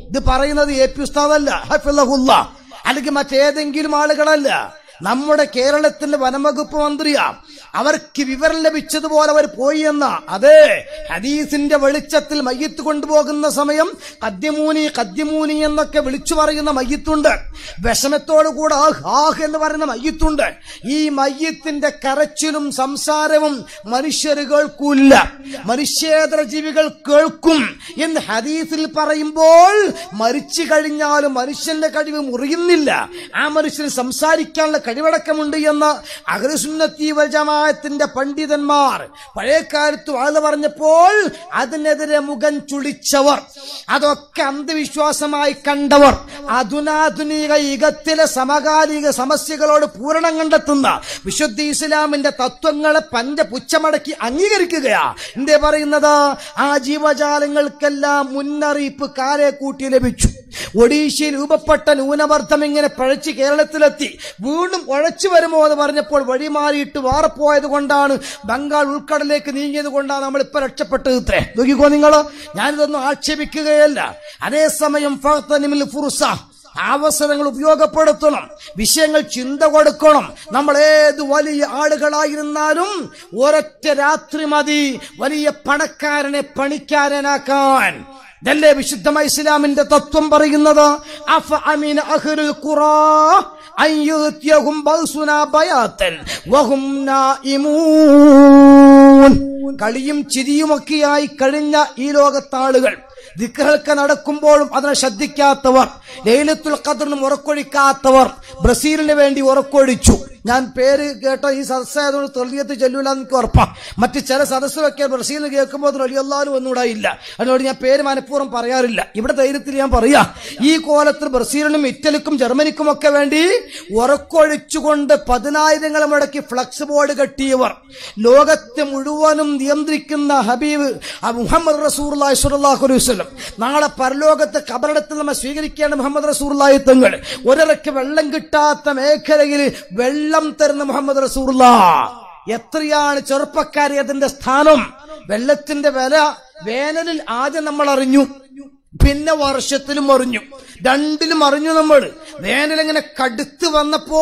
B: ഇത് പറയുന്നത് എ പി ഉസ്താദല്ല ഹഫിലഹുല്ല അല്ലെങ്കിൽ മറ്റേതെങ്കിലും ആളുകളല്ല. നമ്മുടെ കേരളത്തിന്റെ വനംവകുപ്പ് മന്ത്രിയാ അവർക്ക് വിവരം ലഭിച്ചതുപോലെ അവർ പോയി എന്ന. അതെ ഹദീസിന്റെ വെളിച്ചത്തിൽ മയ്യത്ത് കൊണ്ടുപോകുന്ന സമയം കദ്യമൂനി കദ്യമൂനി എന്നൊക്കെ വിളിച്ചു പറയുന്ന മയ്യത്തുണ്ട്. വിഷമത്തോടു കൂടെ ആഹ് ആഹ് എന്ന് പറയുന്ന മയ്യത്തുണ്ട്. ഈ മയ്യത്തിന്റെ കരച്ചിലും സംസാരവും മനുഷ്യർ കേൾക്കൂല്ല. മനുഷ്യേതര ജീവികൾ കേൾക്കും എന്ന് ഹദീസിൽ പറയുമ്പോൾ മരിച്ചു കഴിഞ്ഞാലും മനുഷ്യന്റെ കഴിവ് മുറിയുന്നില്ല. ആ മനുഷ്യന് സംസാരിക്കാനുള്ള കഴിവടക്കമുണ്ട് എന്ന് അഗ്രസുന്നീവജമാ ജമാഅത്തിന്റെ പണ്ഡിതന്മാർ പഴയകാലത്ത് വാഴ്ന്നു പറഞ്ഞപ്പോൾ അതിനെതിരെ മുഖം ചുളിച്ചവർ അതൊക്കെ അന്ധവിശ്വാസമായി കണ്ടവർ അധുനാധുനിക യുഗത്തിലെ സമകാലിക സമസ്യകളോട് പൂരണം കണ്ടെത്തുന്ന വിശുദ്ധ ഇസ്ലാമിന്റെ തത്വങ്ങളെ പഞ്ചപുച്ഛമടക്കി അംഗീകരിക്കുകയാ. എന്തേ പറയുന്നത്? ആ ജീവജാലങ്ങൾക്കെല്ലാം മുന്നറിയിപ്പ് കാലെ കൂട്ടി ലഭിച്ചു. ഒഡീഷയിൽ രൂപപ്പെട്ട ന്യൂനമർദ്ദം ഇങ്ങനെ പഴച്ച് കേരളത്തിലെത്തി. വീണ്ടും ഉഴച്ചു വരുമോ എന്ന് പറഞ്ഞപ്പോൾ വഴിമാറിയിട്ട് വാറപ്പോയത് കൊണ്ടാണ് ബംഗാൾ ഉൾക്കടലിലേക്ക് നീങ്ങിയത് കൊണ്ടാണ് നമ്മൾ ഇപ്പൊ രക്ഷപ്പെട്ടത് ഇത്രേ. നോക്കിക്കോ നിങ്ങൾ ഞാനിതൊന്നും ആക്ഷേപിക്കുകയല്ല. അതേസമയം ഫുർസ അവസരങ്ങൾ ഉപയോഗപ്പെടുത്തണം. വിഷയങ്ങൾ ചിന്ത കൊടുക്കണം. നമ്മൾ ഏത് വലിയ ആളുകളായിരുന്നാലും ഒരൊറ്റ രാത്രി മതി. വലിയ പണക്കാരനെ പണിക്കാരനാക്കാൻ. ഇതല്ലേ വിശുദ്ധമായ ഇസ്ലാമിന്റെ തത്വം പറയുന്നത്? കളിയും ചിരിയുമൊക്കെയായി കഴിഞ്ഞ ഈ ലോകത്താളുകൾ ദിക്കഹൾക്ക് നടക്കുമ്പോഴും അതിനെ ശ്രദ്ധിക്കാത്തവർ ലൈലത്തുൽ ഖദറിനും ഉറക്കൊഴിക്കാത്തവർ ബ്രസീലിന് വേണ്ടി ഉറക്കൊഴിച്ചു. ഞാൻ പേര് കേട്ട ഈ സദസ്സായതുകൊണ്ട് തൊള്ളിയത്ത് ചെല്ലൂല എനിക്ക് ഉറപ്പാ. മറ്റ് ചില സദസ്സിലൊക്കെ ബ്രസീലിൽ കേൾക്കുമ്പോൾ അത് റളിയല്ലാഹു ഒന്നുകൂടെ ഇല്ല അതിനോട് ഞാൻ പേര് മനഃപൂർവം പറയാറില്ല. ഇവിടെ ധൈര്യത്തിൽ ഞാൻ പറയാ ഈ കോലത്തിൽ ബ്രസീലിനും ഇറ്റലിക്കും ജർമ്മനിക്കും ഒക്കെ വേണ്ടി ഉറക്കൊഴിച്ചുകൊണ്ട് പതിനായിരങ്ങൾ മുടക്കി ഫ്ലക്സ് ബോർഡ് കെട്ടിയവർ ലോകത്തെ മുഴുവനും നിയന്ത്രിക്കുന്ന ഹബീബ് മുഹമ്മദ് റസൂർ അലൈഹി അലൈഹി നാളെ പരലോകത്ത് കബറടത്തിൽ നമ്മൾ സ്വീകരിക്കേണ്ട മുഹമ്മദ് റസൂർലായി തങ്ങൾ. ഒരിറക്ക് വെള്ളം കിട്ടാത്ത മേഖലയിൽ വെള്ളം തരുന്ന മുഹമ്മദ് റസൂർല എത്രയാണ് ചെറുപ്പക്കാരി അതിന്റെ സ്ഥാനം? വെള്ളത്തിന്റെ വില വേനലിൽ ആദ്യം നമ്മൾ അറിഞ്ഞു. പിന്നെ വർഷത്തിലും അറിഞ്ഞു. രണ്ടിലും അറിഞ്ഞു നമ്മൾ. വേനൽ ഇങ്ങനെ കടുത്ത് വന്നപ്പോ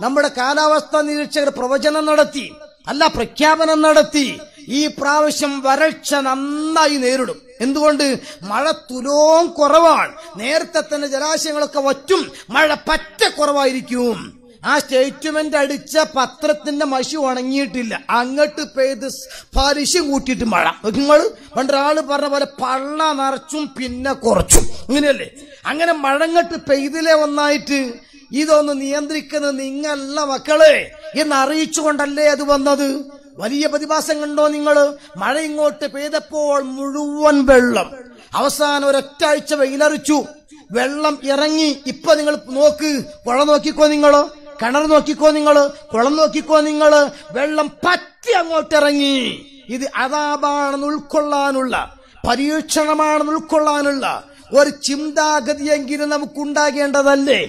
B: നമ്മുടെ കാലാവസ്ഥാ നിരീക്ഷകർ പ്രവചനം നടത്തി. അല്ല പ്രഖ്യാപനം നടത്തി. ഈ പ്രാവശ്യം വരൾച്ച നന്നായി നേരിടും. എന്തുകൊണ്ട്? മഴ തുലോം കുറവാണ്. നേരത്തെ തന്നെ ജലാശയങ്ങളൊക്കെ വറ്റും. മഴ പറ്റ കുറവായിരിക്കും. ആ സ്റ്റേറ്റ്മെന്റ് അടിച്ച പത്രത്തിന്റെ മഷി ഉണങ്ങിയിട്ടില്ല. അങ്ങോട്ട് പെയ്ത് പലിശ കൂട്ടിയിട്ട് മഴ. നിങ്ങൾ പണ്ടൊരാൾ പറഞ്ഞ പോലെ പള്ള നിറച്ചും പിന്നെ കുറച്ചും. ഇങ്ങനെയല്ലേ? അങ്ങനെ മഴങ്ങട്ട് പെയ്തിലെ ഒന്നായിട്ട് ഇതൊന്ന് നിയന്ത്രിക്കുന്നത് നിങ്ങളല്ല മക്കളെ. എന്ന് അറിയിച്ചുകൊണ്ടല്ലേ അത് വന്നത്? വലിയ പ്രതിഭാസം കണ്ടോ നിങ്ങൾ മഴ ഇങ്ങോട്ട് പെയ്തപ്പോൾ മുഴുവൻ വെള്ളം. അവസാനം ഒരൊറ്റാഴ്ച വെയിലറിച്ചു. വെള്ളം ഇറങ്ങി. ഇപ്പൊ നിങ്ങൾ നോക്ക്. പുഴ നോക്കിക്കോ നിങ്ങൾ കിണർ നോക്കിക്കോ നിങ്ങൾ കുളം നോക്കിക്കോ നിങ്ങൾ വെള്ളം പറ്റി അങ്ങോട്ട് ഇറങ്ങി. ഇത് അതാപാണെന്ന് ഉൾക്കൊള്ളാനുള്ള പരീക്ഷണമാണെന്ന് ഉൾക്കൊള്ളാനുള്ള ഒരു ചിന്താഗതിയെങ്കിലും നമുക്കുണ്ടാകേണ്ടതല്ലേ?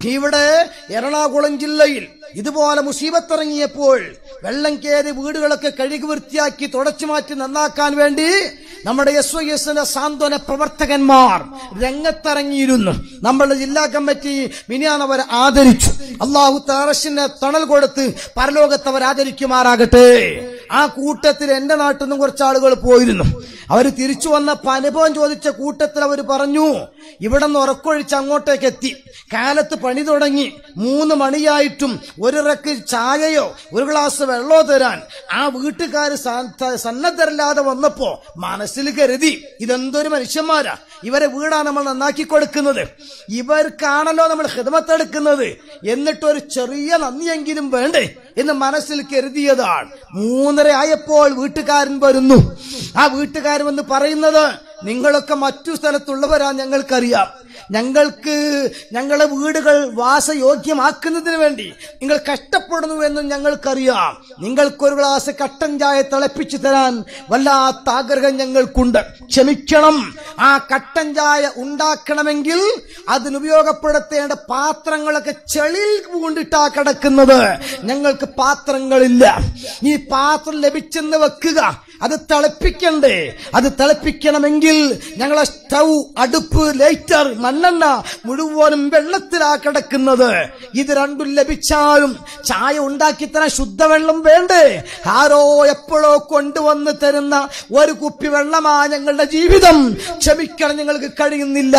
B: ഇവിടെ എറണാകുളം ജില്ലയിൽ ഇതുപോലെ മുസീബത്തിറങ്ങിയപ്പോൾ വെള്ളം കയറി വീടുകളൊക്കെ കഴുകി വൃത്തിയാക്കി തുടച്ചു മാറ്റി നന്നാക്കാൻ വേണ്ടി നമ്മുടെ എസ് ഒ എസിന്റെ സാന്ത്വന പ്രവർത്തകന്മാർ രംഗത്തിറങ്ങിയിരുന്നു. നമ്മുടെ ജില്ലാ കമ്മിറ്റി മിനിയാൻ അവരെ ആദരിച്ചു. അള്ളാഹു താറസിന്റെ തണൽ കൊടുത്ത് പരലോകത്ത് അവർ ആദരിക്കുമാറാകട്ടെ. ആ കൂട്ടത്തിൽ എന്റെ നാട്ടിൽ നിന്നും കുറച്ച് ആളുകൾ പോയിരുന്നു. അവർ തിരിച്ചു വന്നപ്പോ അനുഭവം ചോദിച്ച കൂട്ടത്തിൽ അവർ പറഞ്ഞു ഇവിടെ നിന്ന് ഉറക്കൊഴിച്ച് അങ്ങോട്ടേക്ക് എത്തി. കാലത്ത് പണി തുടങ്ങി. മൂന്ന് മണിയായിട്ടും ഒരു റക്ക് ചായയോ ഒരു ഗ്ലാസ് വെള്ളമോ തരാൻ ആ വീട്ടുകാർ സന്നദ്ധരല്ലാതെ വന്നപ്പോ മനസ്സിൽ കരുതി ഇതെന്തൊരു മനുഷ്യന്മാരാ. ഇവരെ വീടാണ് നമ്മൾ നന്നാക്കി കൊടുക്കുന്നത്. ഇവർക്കാണല്ലോ നമ്മൾ ഹിതമത്തെടുക്കുന്നത് എന്നിട്ടൊരു ചെറിയ നന്ദിയെങ്കിലും വേണ്ടേ എന്ന് മനസ്സിൽ കരുതിയതാണ്. മൂന്നര ആയപ്പോൾ വീട്ടുകാരൻ വരുന്നു. ആ വീട്ടുകാരൻ വന്ന് പറയുന്നത് നിങ്ങളൊക്കെ മറ്റു സ്ഥലത്തുള്ളവരാ ഞങ്ങൾക്കറിയാം. ഞങ്ങൾക്ക് ഞങ്ങളുടെ വീടുകൾ വാസയോഗ്യമാക്കുന്നതിന് വേണ്ടി നിങ്ങൾ കഷ്ടപ്പെടുന്നു എന്നും ഞങ്ങൾക്കറിയാം. നിങ്ങൾക്കൊരു ഗ്ലാസ് കട്ടൻ ചായ തിളപ്പിച്ചു തരാൻ വല്ലാത്ത ആഗ്രഹം ഞങ്ങൾക്കുണ്ട്. ക്ഷമിക്കണം. ആ കട്ടൻ ചായ ഉണ്ടാക്കണമെങ്കിൽ അതിനുപയോഗപ്പെടുത്തേണ്ട പാത്രങ്ങളൊക്കെ ചെളിയിൽ പൂണ്ടിട്ടാ കിടക്കുന്നത്. ഞങ്ങൾക്ക് പാത്രങ്ങളില്ല. ഈ പാത്രം ലഭിച്ചെന്ന് വെക്കുക. അത് തിളപ്പിക്കണ്ടേ. അത് തിളപ്പിക്കണമെങ്കിൽ ഞങ്ങളെ സ്റ്റൗ അടുപ്പ് ലൈറ്റർ മണ്ണെണ്ണ മുഴുവനും വെള്ളത്തിലാ കിടക്കുന്നത്. ഇത് രണ്ടും ലഭിച്ചാലും ചായ ഉണ്ടാക്കി തരാൻ ശുദ്ധവെള്ളം വേണ്ടേ? ആരോ എപ്പോഴോ കൊണ്ടുവന്ന് തരുന്ന ഒരു കുപ്പി വെള്ളമാ ഞങ്ങളുടെ ജീവിതം. ക്ഷമിക്കണം ഞങ്ങൾക്ക് കഴിയുന്നില്ല.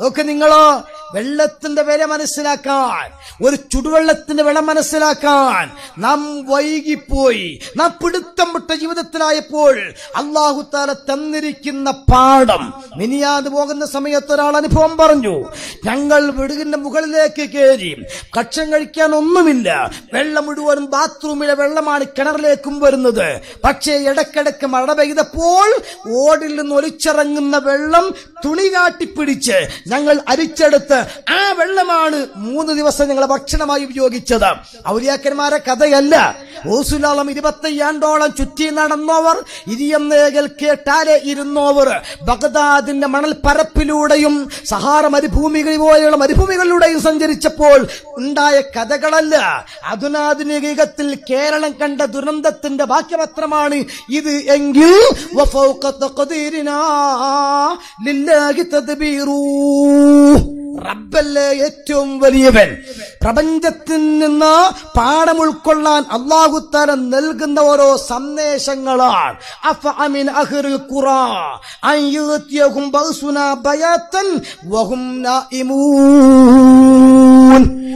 B: നോക്ക് നിങ്ങളോ വെള്ളത്തിന്റെ വില മനസ്സിലാക്കാൻ ഒരു ചുടുവെള്ളത്തിന്റെ വില മനസ്സിലാക്കാൻ നാം വൈകിപ്പോയി. നാം പിടുത്തം വിട്ട ജീവിതത്തിലായപ്പോൾ അള്ളാഹുത്താല തന്നിരിക്കുന്ന പാഠം മിനിയാതെ പോകുന്ന സമയത്ത് ഒരാൾ അനുഭവം പറഞ്ഞു. ഞങ്ങൾ വീടിന്റെ മുകളിലേക്ക് കയറി ഭക്ഷണം കഴിക്കാൻ ഒന്നുമില്ല. വെള്ളം മുഴുവനും ബാത്റൂമിലെ വെള്ളമാണ് കിണറിലേക്കും വരുന്നത്. പക്ഷേ ഇടക്കിടക്ക് മഴ പെയ്തപ്പോൾ ഓടിൽ നിന്ന് ഒലിച്ചിറങ്ങുന്ന വെള്ളം തുണി കാട്ടിപ്പിടിച്ച് ഞങ്ങൾ അരിച്ചെടുത്ത് ആ വെള്ളമാണ് മൂന്ന് ദിവസം ഞങ്ങളെ ഭക്ഷണമായി ഉപയോഗിച്ചത്. ഔലിയാക്കന്മാരെ കഥയല്ല. ഓസുലാളം ഇരുപത്തയ്യാണ്ടോളം ചുറ്റി നടന്നവർ ഇരിയം നേകൽ കേട്ടാലേ ഇരുന്നവർ. ബഗ്ദാദിന്റെ മണൽ പരപ്പിലൂടെയും സഹാറ മരുഭൂമികൾ പോലെയുള്ള മരുഭൂമികളിലൂടെയും സഞ്ചരിച്ചപ്പോൾ ഉണ്ടായ കഥകളല്ല. യുഗത്തിൽ കേരളം കണ്ട ദുരന്തത്തിന്റെ ബാക്കിപത്രമാണ് ഇത് എങ്കിൽ റബ്ബല്ലേ ഏറ്റവും വലിയവൻ. പ്രപഞ്ചത്തിൽ നിന്ന് പാഠം ഉൾക്കൊള്ളാൻ അള്ളാഹുത്താല നൽകുന്ന ഓരോ സന്ദേശങ്ങളാണ്. അഫഅമിൻ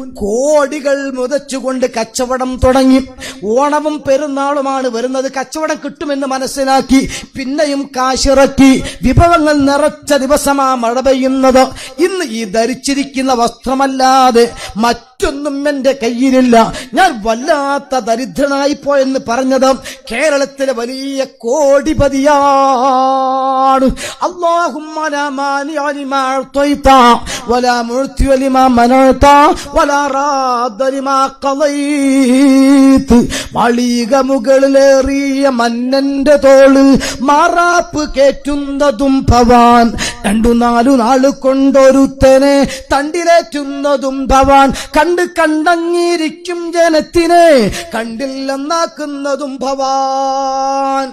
B: കോടികൾ മുതച്ചുകൊണ്ട് കച്ചവടം തുടങ്ങി. ഓണവും പെരുന്നാളുമാണ് വരുന്നത്. കച്ചവടം കിട്ടുമെന്ന് മനസ്സിലാക്കി പിന്നെയും കാശിറക്കി വിഭവങ്ങൾ നിറച്ച ദിവസമാ മഴ പെയ്യുന്നത്. ഇന്ന് ഈ ധരിച്ചിരിക്കുന്ന വസ്ത്രമല്ലാതെ മറ്റൊന്നും എന്റെ കയ്യിലില്ല. ഞാൻ വല്ലാത്ത ദരിദ്രനായി പോയെന്ന് പറഞ്ഞത് കേരളത്തിലെ വലിയ കോടിപതിയാണ്. അള്ളാഹുമ്മ മളിക മുകളിലേറിയ മന്നന്റെ തോൾ മാറാപ്പ് കേറ്റുന്നതും ഭവാൻ. രണ്ടു നാലു നാൾ കൊണ്ടൊരുത്തനെ തണ്ടിലേറ്റുന്നതും ഭവാൻ. കണ്ട് കണ്ടങ്ങിയിരിക്കും ജനത്തിനെ കണ്ടില്ലെന്നാക്കുന്നതും ഭവാൻ.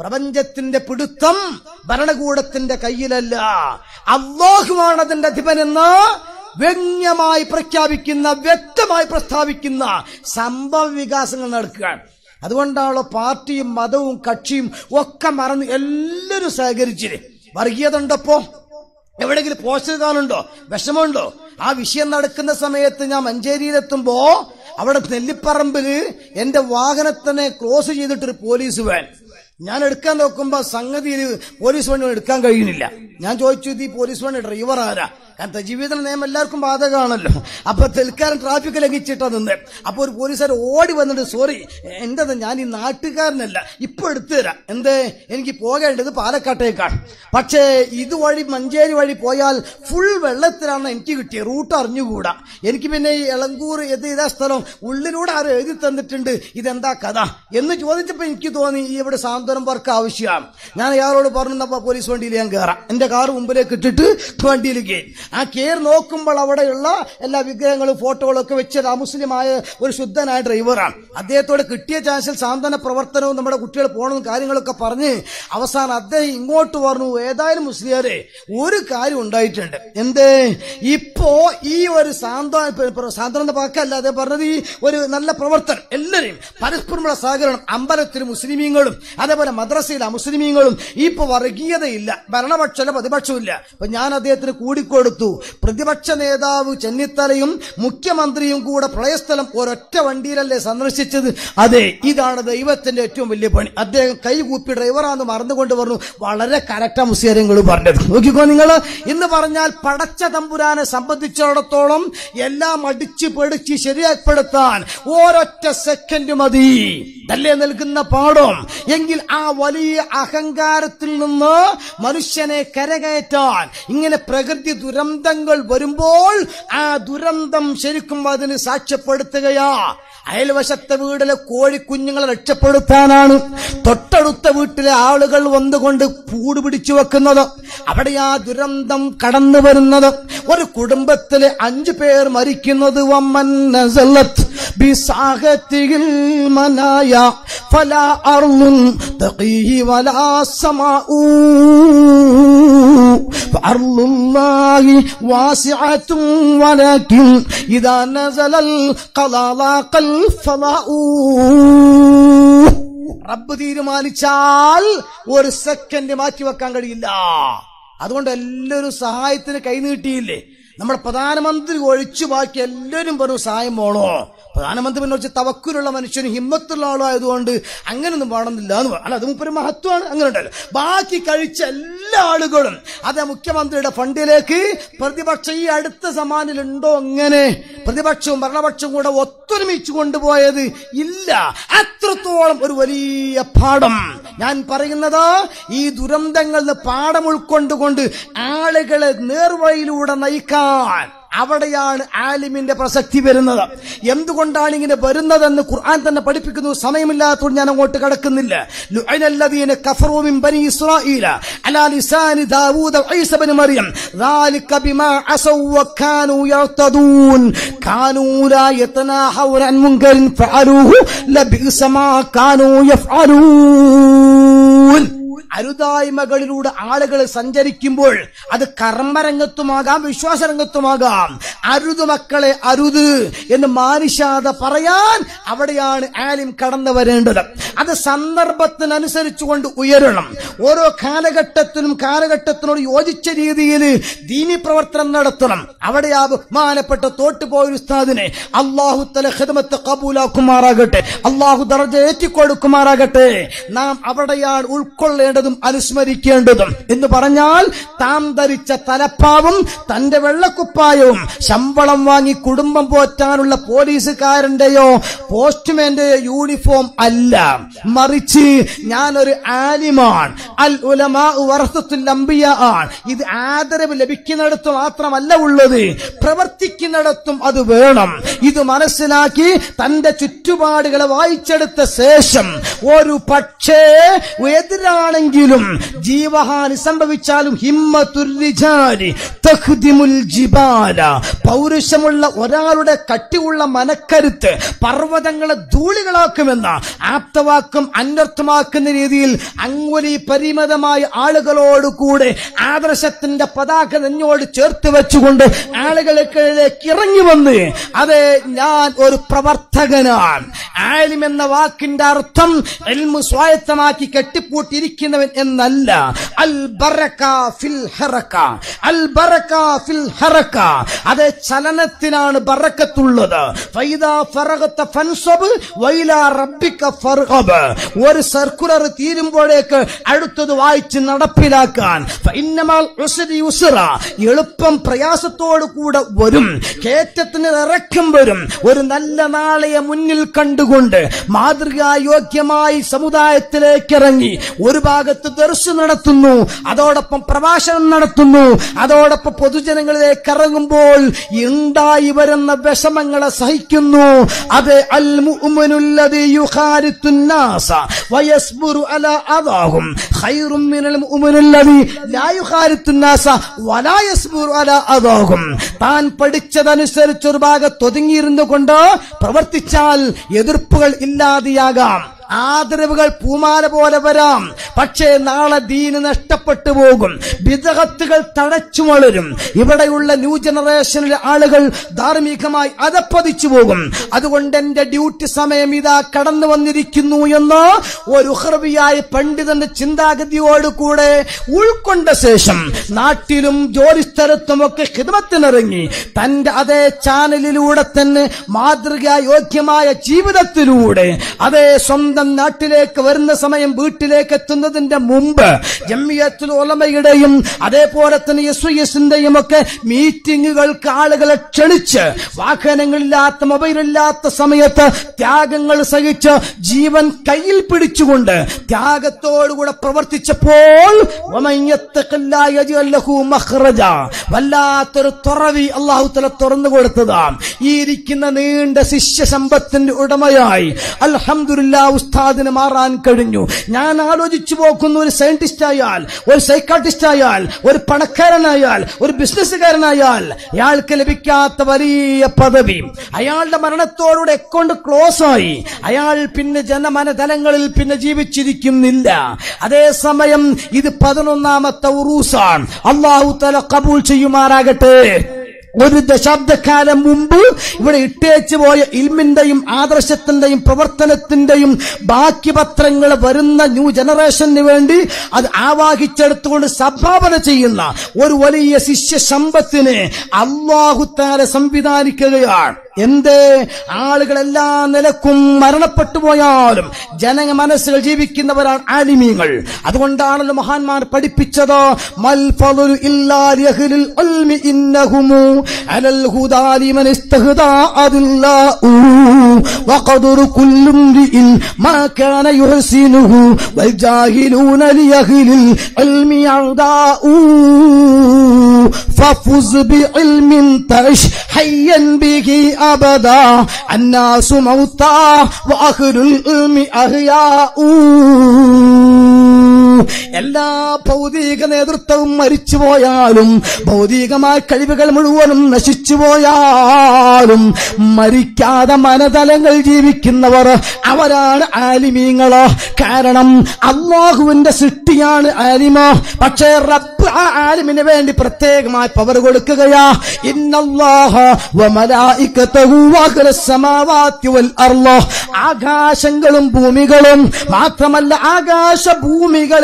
B: പ്രപഞ്ചത്തിന്റെ പിടുത്തം ഭരണകൂടത്തിന്റെ കയ്യിലല്ല. അവ്വാഹുമാണതിന്റെ അധിപനെന്ന് വ്യംഗ്യമായി പ്രഖ്യാപിക്കുന്ന വ്യക്തമായി പ്രസ്താവിക്കുന്ന സംഭവ വികാസങ്ങൾ നടക്കുകയാണ് അതുകൊണ്ടാണല്ലോ പാർട്ടിയും മതവും കക്ഷിയും ഒക്കെ മറന്ന് എല്ലാവരും സഹകരിച്ചില്ലേ വർഗീയത ഉണ്ടപ്പോ എവിടെയെങ്കിലും പോസ്റ്റർ കാണുണ്ടോ വിഷമമുണ്ടോ? ആ വിഷയം നടക്കുന്ന സമയത്ത് ഞാൻ മഞ്ചേരിയിലെത്തുമ്പോ അവിടെ നെല്ലിപ്പറമ്പിൽ എന്റെ വാഹനത്തിനെ ക്രോസ് ചെയ്തിട്ടൊരു പോലീസ് വാൻ. ഞാൻ എടുക്കാൻ നോക്കുമ്പോ സംഗതിയിൽ പോലീസ് വണ്ടി എടുക്കാൻ കഴിയുന്നില്ല. ഞാൻ ചോദിച്ചു ഈ പോലീസ് വണ്ടി ഡ്രൈവർ ആരാ? കാരണം ജീവിത നിയമം എല്ലാവർക്കും ബാധകമാണല്ലോ. അപ്പൊ തൽക്കാലം ട്രാഫിക് ലംഘിച്ചിട്ടാ നിന്ന്. അപ്പൊ ഒരു പോലീസുകാർ ഓടി വന്നിട്ട് സോറി എന്താ ഞാൻ ഈ നാട്ടുകാരനല്ല. ഇപ്പൊ എടുത്തു തരാം. എന്തേ? എനിക്ക് പോകേണ്ടത് പാലക്കാട്ടേക്കാണ് പക്ഷേ ഇതുവഴി മഞ്ചേരി വഴി പോയാൽ ഫുൾ വെള്ളത്തിലാണ് എനിക്ക് കിട്ടിയത് റൂട്ട് അറിഞ്ഞുകൂടാ. എനിക്ക് പിന്നെ ഈ എളങ്കൂർ ഇത് ഇതാ സ്ഥലം ഉള്ളിലൂടെ ആരും എഴുതി തന്നിട്ടുണ്ട്. ഇതെന്താ കഥ? എന്ന് ചോദിച്ചപ്പോൾ എനിക്ക് തോന്നി ഈ ഇവിടെ സാന്ത്വനം വർക്ക് ആവശ്യമാണ് ഞാൻ അയാളോട് പറഞ്ഞപ്പോ പോലീസ് വണ്ടിയിൽ ഞാൻ കയറാം എന്റെ കാർ മുമ്പിലേക്ക് ഇട്ടിട്ട് വണ്ടിയിൽ കയറി ആ കേർ നോക്കുമ്പോൾ അവിടെയുള്ള എല്ലാ വിഗ്രഹങ്ങളും ഫോട്ടോകളൊക്കെ വെച്ചത് ആ മുസ്ലിമായ ഒരു ശുദ്ധനായ ഡ്രൈവറാണ്. അദ്ദേഹത്തോട് കിട്ടിയ ചാൻസിൽ സാന്ത്വന പ്രവർത്തനവും നമ്മുടെ കുട്ടികൾ പോകണമെന്ന് കാര്യങ്ങളൊക്കെ പറഞ്ഞ് അവസാനം അദ്ദേഹം ഇങ്ങോട്ട് പറഞ്ഞു ഏതായാലും മുസ്ലിയാരെ ഒരു കാര്യം ഉണ്ടായിട്ടുണ്ട്. എന്തേ? ഇപ്പോ ഈ ഒരു സാന്ത്വന സാന്ത്വന വാക്കല്ല അദ്ദേഹം പറഞ്ഞത്. ഈ ഒരു നല്ല പ്രവർത്തനം എല്ലാവരെയും പരസ്പരമുള്ള സഹകരണം അമ്പലത്തിൽ മുസ്ലിമീങ്ങളും അതേപോലെ മദ്രസയിലെ മുസ്ലിമീങ്ങളും ഇപ്പൊ വർഗീയതയില്ല ഭരണപക്ഷമല്ല പ്രതിപക്ഷമില്ല അപ്പൊ ഞാൻ അദ്ദേഹത്തിന് കൂടിക്കൊടുത്തു പ്രതിപക്ഷ നേതാവ് ചെന്നിത്തലയും മുഖ്യമന്ത്രിയും കൂടെ പ്രളയസ്ഥലം ഒരൊറ്റ വണ്ടിയിലല്ലേ സന്ദർശിച്ചത്? അതെ ഇതാണ് ദൈവത്തിന്റെ ഏറ്റവും വലിയ പണി. അദ്ദേഹം കൈകൂപ്പി ഡ്രൈവറാന്ന് മറന്നുകൊണ്ട് പറഞ്ഞു വളരെ കറക്റ്റാ മുസ്ലിങ്ങൾ പറഞ്ഞത്. നോക്കിക്കോ നിങ്ങൾ എന്ന് പറഞ്ഞാൽ പടച്ച തമ്പുരാനെ സംബന്ധിച്ചിടത്തോളം എല്ലാം അടിച്ച് പെടിച്ച് ശരിയാക്കപ്പെടുത്താൻ ഒരൊറ്റ സെക്കൻഡ് മതി. അല്ലേ നൽകുന്ന പാഠം? എങ്കിൽ ആ വലിയ അഹങ്കാരത്തിൽ നിന്ന് മനുഷ്യനെ കരകയറ്റാൻ ഇങ്ങനെ പ്രകൃതി ദുരന്തങ്ങൾ വരുമ്പോൾ ആ ദുരന്തം ശരിക്കും അതിന് സാക്ഷ്യപ്പെടുത്തുകയാ. അയൽവശത്തെ വീടിലെ കോഴിക്കുഞ്ഞുങ്ങളെ രക്ഷപ്പെടുത്താനാണ് തൊട്ടടുത്ത വീട്ടിലെ ആളുകൾ വന്നുകൊണ്ട് കൂട് പിടിച്ചു വെക്കുന്നത്. അവിടെ ആ ദുരന്തം കടന്നു വരുന്നത്. ഒരു കുടുംബത്തിലെ അഞ്ചു പേർ മരിക്കുന്നത്. റബ്ബ് തീരുമാനിച്ചാൽ ഒരു സെക്കൻഡ് മാറ്റിവെക്കാൻ കഴിയില്ല. അതുകൊണ്ട് എല്ലാവരും സഹായത്തിന് കൈനീട്ടിയില്ലേ നമ്മുടെ പ്രധാനമന്ത്രി ഒഴിച്ചു ബാക്കി എല്ലാവരും പറഞ്ഞു സഹായം പോണോ പ്രധാനമന്ത്രി പിന്നെ വെച്ച് തവക്കുലുള്ള മനുഷ്യൻ ഹിമ്മത്തുള്ള ആളായതുകൊണ്ട് അങ്ങനെയൊന്നും പാടുന്നില്ല എന്ന് അല്ല അത് മുപ്പൊരു മഹത്വമാണ്. അങ്ങനെ ഉണ്ടല്ലോ. ബാക്കി കഴിച്ച എല്ലാ ആളുകളും അത് മുഖ്യമന്ത്രിയുടെ ഫണ്ടിലേക്ക് പ്രതിപക്ഷം ഈ അടുത്ത സമാനിലുണ്ടോ അങ്ങനെ? പ്രതിപക്ഷവും ഭരണപക്ഷവും കൂടെ ഒത്തൊരുമിച്ച് കൊണ്ടുപോയത് ഇല്ല. അത്രത്തോളം ഒരു വലിയ പാഠം. ഞാൻ പറയുന്നത് ഈ ദുരന്തങ്ങളിൽ പാഠം ഉൾക്കൊണ്ടുകൊണ്ട് ആളുകളെ നേർവഴിയിലൂടെ നയിക്കാൻ അവിടെയാണ് ആലിമിന്റെ പ്രസക്തി വരുന്നത്. എന്തുകൊണ്ടാണ് ഇങ്ങനെ വരുന്നതെന്ന് ഖുർആൻ തന്നെ പഠിപ്പിക്കുന്നു? സമയമില്ലാത്തതുകൊണ്ട് ഞാൻ അങ്ങോട്ട് കടക്കുന്നില്ല. ലുഅനല്ലദീന അരുതായ്മകളിലൂടെ ആളുകൾ സഞ്ചരിക്കുമ്പോൾ അത് കർമ്മരംഗത്തുമാകാം വിശ്വാസരംഗത്തുമാകാം. അരുത് മക്കളെ അരുത് എന്ന് മാനുഷാത പറയാൻ അവിടെയാണ് ആലിം കടന്നു വരേണ്ടത്. അത് സന്ദർഭത്തിനനുസരിച്ചുകൊണ്ട് ഉയരണം. ഓരോ കാലഘട്ടത്തിനും കാലഘട്ടത്തിനോട് യോജിച്ച രീതിയിൽ ദീനി പ്രവർത്തനം നടത്തണം. അവിടെ ആ ബഹുമാനപ്പെട്ട തോട്ടുപോയ ഉസ്താദിനെ. അള്ളാഹു തല ഹിദമത്ത് കബൂലാക്കുമാറാകട്ടെ അള്ളാഹു ദർജ ഏറ്റിക്കൊടുക്കുമാറാകട്ടെ. നാം അവിടെയാണ് ഉൾക്കൊള്ള ഉൾക്കൊള്ളേണ്ടതും അനുസ്മരിക്കേണ്ടതും. എന്ന് പറഞ്ഞാൽ താം ധരിച്ച തലപ്പാവും തന്റെ വെള്ളക്കുപ്പായവും ശമ്പളം വാങ്ങി കുടുംബം പോറ്റാനുള്ള പോലീസുകാരന്റെയോ പോസ്റ്റ്മാന്റെയോ യൂണിഫോം അല്ല. മറിച്ച് ഞാൻ ഒരു ആലിമാണ് അൽ ഉലമാ വറസത്തുൽ അംബിയ ആണ്. ഇത് ആദരവ് ലഭിക്കുന്നിടത്ത് മാത്രമല്ല ഉള്ളത്. പ്രവർത്തിക്കുന്നിടത്തും അത് വേണം. ഇത് മനസ്സിലാക്കി തന്റെ ചുറ്റുപാടുകളെ വായിച്ചെടുത്ത ശേഷം ഒരു പക്ഷേ എതിരാണെങ്കിലും ജീവഹാനി സംഭവിച്ചാലും ജിബാല പൗരുഷമുള്ള ഒരാളുടെ കട്ടിയുള്ള മനക്കരുത്ത് പർവതങ്ങളെ ധൂളികളാക്കുമെന്ന ആപ്തവാക്കും അന്വർത്ഥമാക്കുന്ന രീതിയിൽ അങ്ങുലി പരിമിതമായ ആളുകളോട് കൂടെ ആദർശത്തിന്റെ പതാക നെഞ്ഞോട് ചേർത്ത് വെച്ചുകൊണ്ട് ആളുകൾക്കിടയിലേക്ക് ഇറങ്ങി വന്ന് അതെ ഞാൻ ഒരു പ്രവർത്തകനാണ്. ആലിം എന്ന വാക്കിന്റെ അർത്ഥം എൽമു സ്വായത്തമാക്കി കെട്ടിപ്പൂട്ടിയിരിക്കുന്നവൻ എന്നല്ല. അൽ ഫിൽ അൽ ഫിൽ അതെ ചലനത്തിനാണ് ബറക്കത്തുള്ളത്. ഫൻസബ് ഒരു സർക്കുലർ തീരുമ്പോഴേക്ക് അടുത്തത് വായിച്ച് നടപ്പിലാക്കാൻ. എളുപ്പം പ്രയാസത്തോടു കൂടെ വരും. കേറ്റത്തിന് ഇറക്കം വരും. ഒരു നല്ല നാളെയെ മുന്നിൽ കണ്ടുകൊണ്ട് മാതൃകായോഗ്യമായി സമുദായത്തിലേക്ക് ഇറങ്ങി ഒരു ഭാഗത്ത് ദർശ നടത്തുന്നു. അതോടൊപ്പം പ്രഭാഷണം നടത്തുന്നു. അതോടൊപ്പം പൊതുജനങ്ങളിലേക്ക് ഇറങ്ങുമ്പോൾ ഉണ്ടായി വരുന്ന വിഷമങ്ങളെ സഹിക്കുന്നു. അത് അൽ അലാ മിനൽ ലാ യസ്ബുറു അലാ താൻ പഠിച്ചതനുസരിച്ച് ഒരു ഭാഗത്ത് ഒതുങ്ങിയിരുന്നു കൊണ്ട് പ്രവർത്തിച്ചാൽ എതിർപ്പുകൾ ഇല്ലാതെയാകാം. ആദരവുകൾ പൂമാല പോലെ വരാം. പക്ഷേ നാളെ ദീന് നഷ്ടപ്പെട്ടു പോകും. വിദഗത്തുകൾ തഴച്ചു വളരും. ഇവിടെയുള്ള ന്യൂ ജനറേഷനിലെ ആളുകൾ ധാർമ്മികമായി അതപ്പതിച്ചു പോകും. അതുകൊണ്ട് എന്റെ ഡ്യൂട്ടി സമയം ഇതാ കടന്നു വന്നിരിക്കുന്നു എന്ന് ഒരു ഹൃവിയായ പണ്ഡിതന്റെ ചിന്താഗതിയോടുകൂടെ ഉൾക്കൊണ്ട ശേഷം നാട്ടിലും ജോലിസ്ഥലത്തുമൊക്കെ ഹിതമത്തിനിറങ്ങി തന്റെ അതേ ചാനലിലൂടെ തന്നെ മാതൃകായോഗ്യമായ ജീവിതത്തിലൂടെ അതേ സ്വന്തം നാട്ടിലേക്ക് വരുന്ന സമയം വീട്ടിലേക്ക് എത്തുന്നതിന്റെ മുമ്പ് ജമ്മിയത്തുൽ ഒലമയുടെയും അതേപോലെ തന്നെ എസ് എസിന്റെയും ഒക്കെ മീറ്റിങ്ങുകൾക്ക് ആളുകളെ ക്ഷണിച്ച് വാഹനങ്ങളില്ലാത്ത മൊബൈലില്ലാത്ത സമയത്ത് ത്യാഗങ്ങൾ സഹിച്ച് ജീവൻ കയ്യിൽ പിടിച്ചുകൊണ്ട് ത്യാഗത്തോടുകൂടെ പ്രവർത്തിച്ചപ്പോൾ. വല്ലാത്തൊരു തുറവി അള്ളാഹു തല തുറന്നു കൊടുത്തതാ ഈ ഇരിക്കുന്ന നീണ്ട ശിഷ്യ സമ്പത്തിന്റെ ഉടമയായി അൽഹംദുലില്ലാ ഉസ്താദിന് മാറാൻ കഴിഞ്ഞു. ഞാൻ ആലോചിച്ചു പോക്കുന്ന ഒരു സയന്റിസ്റ്റ് ആയാൽ ഒരു സൈക്കാട്രിസ്റ്റ് ആയാൽ ഒരു പണക്കാരനായാൽ ഒരു ബിസിനസ്സുകാരനായാൽ അയാൾക്ക് ലഭിക്കാത്ത വലിയ പദവി. അയാളുടെ മരണത്തോടുകൂടെ അക്കൗണ്ട് ക്ലോസ് ആയി. അയാൾ പിന്നെ ജനമനതലങ്ങളിൽ പിന്നെ ജീവിച്ചിരിക്കുന്നില്ല. അതേസമയം ഇത് പതിനൊന്നാമത്തെ ഉറൂസാണ്. അള്ളാഹു തല കബൂൾ ചെയ്യുമാറാകട്ടെ. ഒരു ദശാബ്ദക്കാലം മുമ്പ് ഇവിടെ ഇട്ടേച്ചു പോയ ഇൽമിന്റെയും ആദർശത്തിന്റെയും പ്രവർത്തനത്തിന്റെയും ബാക്കി പത്രങ്ങൾ വരുന്ന ന്യൂ ജനറേഷന് വേണ്ടി അത് ആവാഹിച്ചെടുത്തുകൊണ്ട് സംഭാവന ചെയ്യുന്ന ഒരു വലിയ ശിഷ്യ സമ്പത്തിനെ അള്ളാഹുത്താല സംവിധാനിക്കുകയാണ്. എന്തേ ആളുകളെല്ലാ നിലക്കും മരണപ്പെട്ടു പോയാലും ജന മനസ്സുകൾ ജീവിക്കുന്നവരാണ് ആലിമീങ്ങൾ അതുകൊണ്ടാണല്ലോ മഹാന്മാർ പഠിപ്പിച്ചത് മൽ ഫളു ഇല്ലാ ലിഅഹ്ലിൽ ഇൽമി ഇന്നഹുമു അലൽ ഹുദാ ലിമൻ ഇസ്തഹദാ അദില്ലാഹു വഖദറു കുല്ലു ഇംരിഇൻ മാ കാന യുഹ്സിനുഹു വൽ ജാഹിലൂന ലിഅഹ്ലിൽ ഇൽമി അദാഉ ففز بعلم تعش حيا به أبدا. الناس موتى وأهل العلم أحياء. എല്ലാ ഭൗതിക നേതൃത്വവും മരിച്ചുപോയാലും ഭൗതികമായ കഴിവുകൾ മുഴുവനും നശിച്ചു പോയാലും മരിക്കാതെ മനതലങ്ങൾ ജീവിക്കുന്നവർ അവരാണ് ആലിമീങ്ങൾ കാരണം അള്ളാഹുവിന്റെ സൃഷ്ടിയാണ് ആലിമ. പക്ഷേ റബ്ബ് ആ ആലിമിന് വേണ്ടി പ്രത്യേകമായി പവർ കൊടുക്കുകയാ. ആകാശങ്ങളും ഭൂമികളും മാത്രമല്ല ആകാശ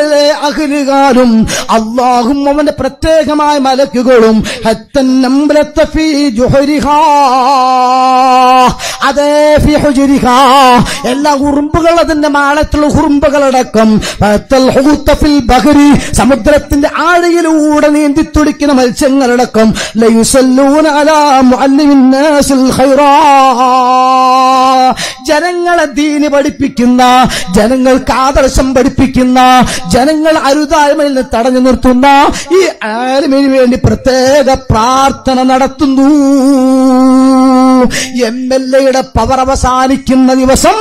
B: ഭൂമികളിലെ അഖിലുകാരും അള്ളാഹും അവന്റെ പ്രത്യേകമായ മലക്കുകളും. അതേ എല്ലാ ഉറുമ്പുകൾ അതിന്റെ മാളത്തിലുള്ള ഉറുമ്പുകളടക്കം. സമുദ്രത്തിന്റെ ആഴയിലൂടെ നീന്തി തുടിക്കുന്ന മത്സ്യങ്ങളടക്കം. ജനങ്ങളെ ദീന് പഠിപ്പിക്കുന്ന ജനങ്ങൾക്ക് ആദർശം പഠിപ്പിക്കുന്ന ജനങ്ങൾ അരുതായ്മയിൽ നിന്ന് തടഞ്ഞു നിർത്തുന്ന ഈ ആലിമിന് വേണ്ടി പ്രത്യേക പ്രാർത്ഥന നടത്തുന്നു. എം എൽ എയുടെ പവർ അവസാനിക്കുന്ന ദിവസം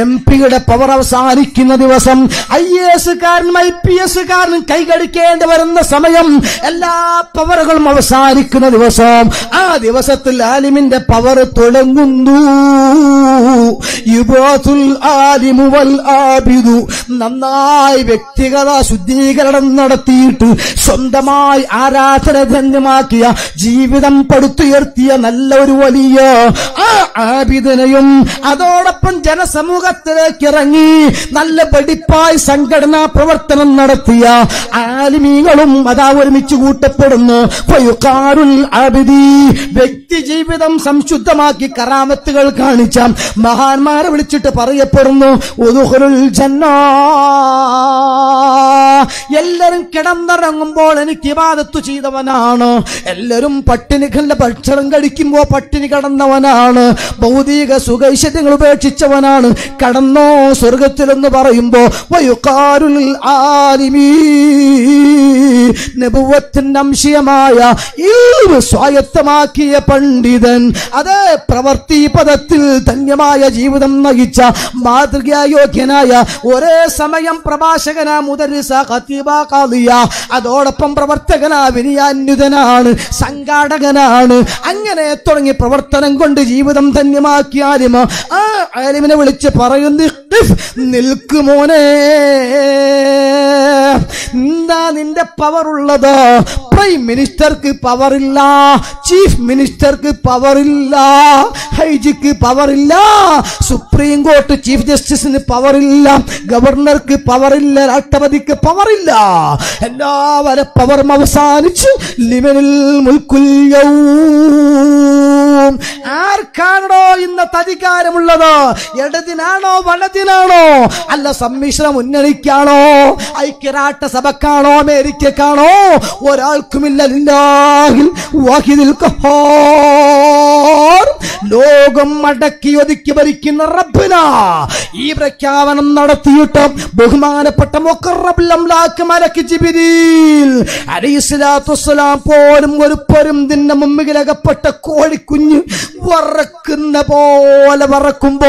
B: എം പിയുടെ പവർ അവസാനിക്കുന്ന ദിവസം ഐ എ എസ് കാരനും ഐ പി എസ് കാരനും കൈകടിക്കേണ്ടി വരുന്ന സമയം എല്ലാ പവറുകളും അവസാനിക്കുന്ന ദിവസം. ആ ദിവസത്തിൽ ആലിമിന്റെ പവർ തുടങ്ങുന്നു. യുബാത്തുൽ ആലിമുവൽ ആബിദു. നന്നായി വ്യക്തിഗത ശുദ്ധീകരണം നടത്തിയിട്ട് സ്വന്തമായി ആരാധന ധന്യമാക്കിയ ജീവിതം പടുത്തുയർത്തിയ നല്ല ഒരു വലിയ ആ അതോടൊപ്പം ജനസമൂഹത്തിലേക്ക് ഇറങ്ങി നല്ല പഠിപ്പായി സംഘടനാ പ്രവർത്തനം നടത്തിയ ആലിമീകളും അതാ ഒരുമിച്ച് കൂട്ടപ്പെടുന്നു. വ്യക്തി ജീവിതം സംശുദ്ധമാക്കി കറാമത്തുകൾ കാണിച്ച മഹാന്മാരെ വിളിച്ചിട്ട് പറയപ്പെടുന്നു ജന്ന. എല്ലാരും കിടന്നിറങ്ങുമ്പോൾ എനിക്ക് ഇബാദത്ത് ചെയ്തവനാണ്. എല്ലാരും പട്ടിണി കണ്ട ഭക്ഷണം കഴിക്കുമ്പോ പട്ടിണി കടന്നവനാണ്. ഭൗതിക സുഖൈശ്വര്യങ്ങൾ ഉപേക്ഷിച്ചവനാണ്. കടന്നോ സ്വർഗത്തിലെന്ന് പറയുമ്പോ വയുക്കാരുൽ ആലിമീ. നബുവത്തിന്റെ അംശയമായ ഈ സ്വായത്തമാക്കിയ പണ്ഡിതൻ അതേ പ്രവർത്തി പദത്തിൽ ധന്യമായ ജീവിതം നയിച്ച മാതൃകായോഗ്യനായ ഒരേ സമയം പ്രഭാഷകന അതോടൊപ്പം പ്രവർത്തകനാ വിനയാന്യുതനാണ് സംഘാടകനാണ്. അങ്ങനെ തുടങ്ങി പ്രവർത്തനം കൊണ്ട് ജീവിതം ധന്യമാക്കിയ ആ ആലിമിനെ വിളിച്ച് പറയുന്നു നിൽക്കുമോനെ നിൽക്ക് മോനെ. എന്താ നിന്റെ പവർ ഉള്ളത്? പ്രൈം മിനിസ്റ്റർക്ക് പവർ ഇല്ല ചീഫ് മിനിസ്റ്റർക്ക് പവർ ഇല്ല ഹൈജിക്ക് പവർ ഇല്ല സുപ്രീം കോർട്ട് ചീഫ് ജസ്റ്റിസിന് പവർ ഇല്ല ഗവർണർക്ക് പവർ ഇല്ല പവറില്ല. ഇല്ല എല്ലാവരും പവറും അവസാനിച്ചു. ലിവനിൽ മുൽക്കുൽ യൗം. ആർക്കാണോ ഇന്നത്തെ അധികാരമുള്ളത് ഇടതിനാണോ വലതിനാണോ അല്ല സമ്മിശ്ര മുന്നണിക്കാണോ ഐക്യരാട്ട സഭക്കാണോ അമേരിക്കക്കാണോ? ഒരാൾക്കുമില്ല. ലോകം മടക്കി ഒതുക്കി ഭരിക്കുന്ന റബ്ബിന. ഈ പ്രഖ്യാപനം നടത്തിയിട്ട് ബഹുമാനപ്പെട്ട അലൈഹിസ്സലാത്തു വസ്സലാം പോലും ഒരു പൊരുന്തിന്റെ മുമ്പിലകപ്പെട്ട കോഴിക്കുഞ്ഞ് വറക്കുന്ന പോലെ വറക്കുമ്പോ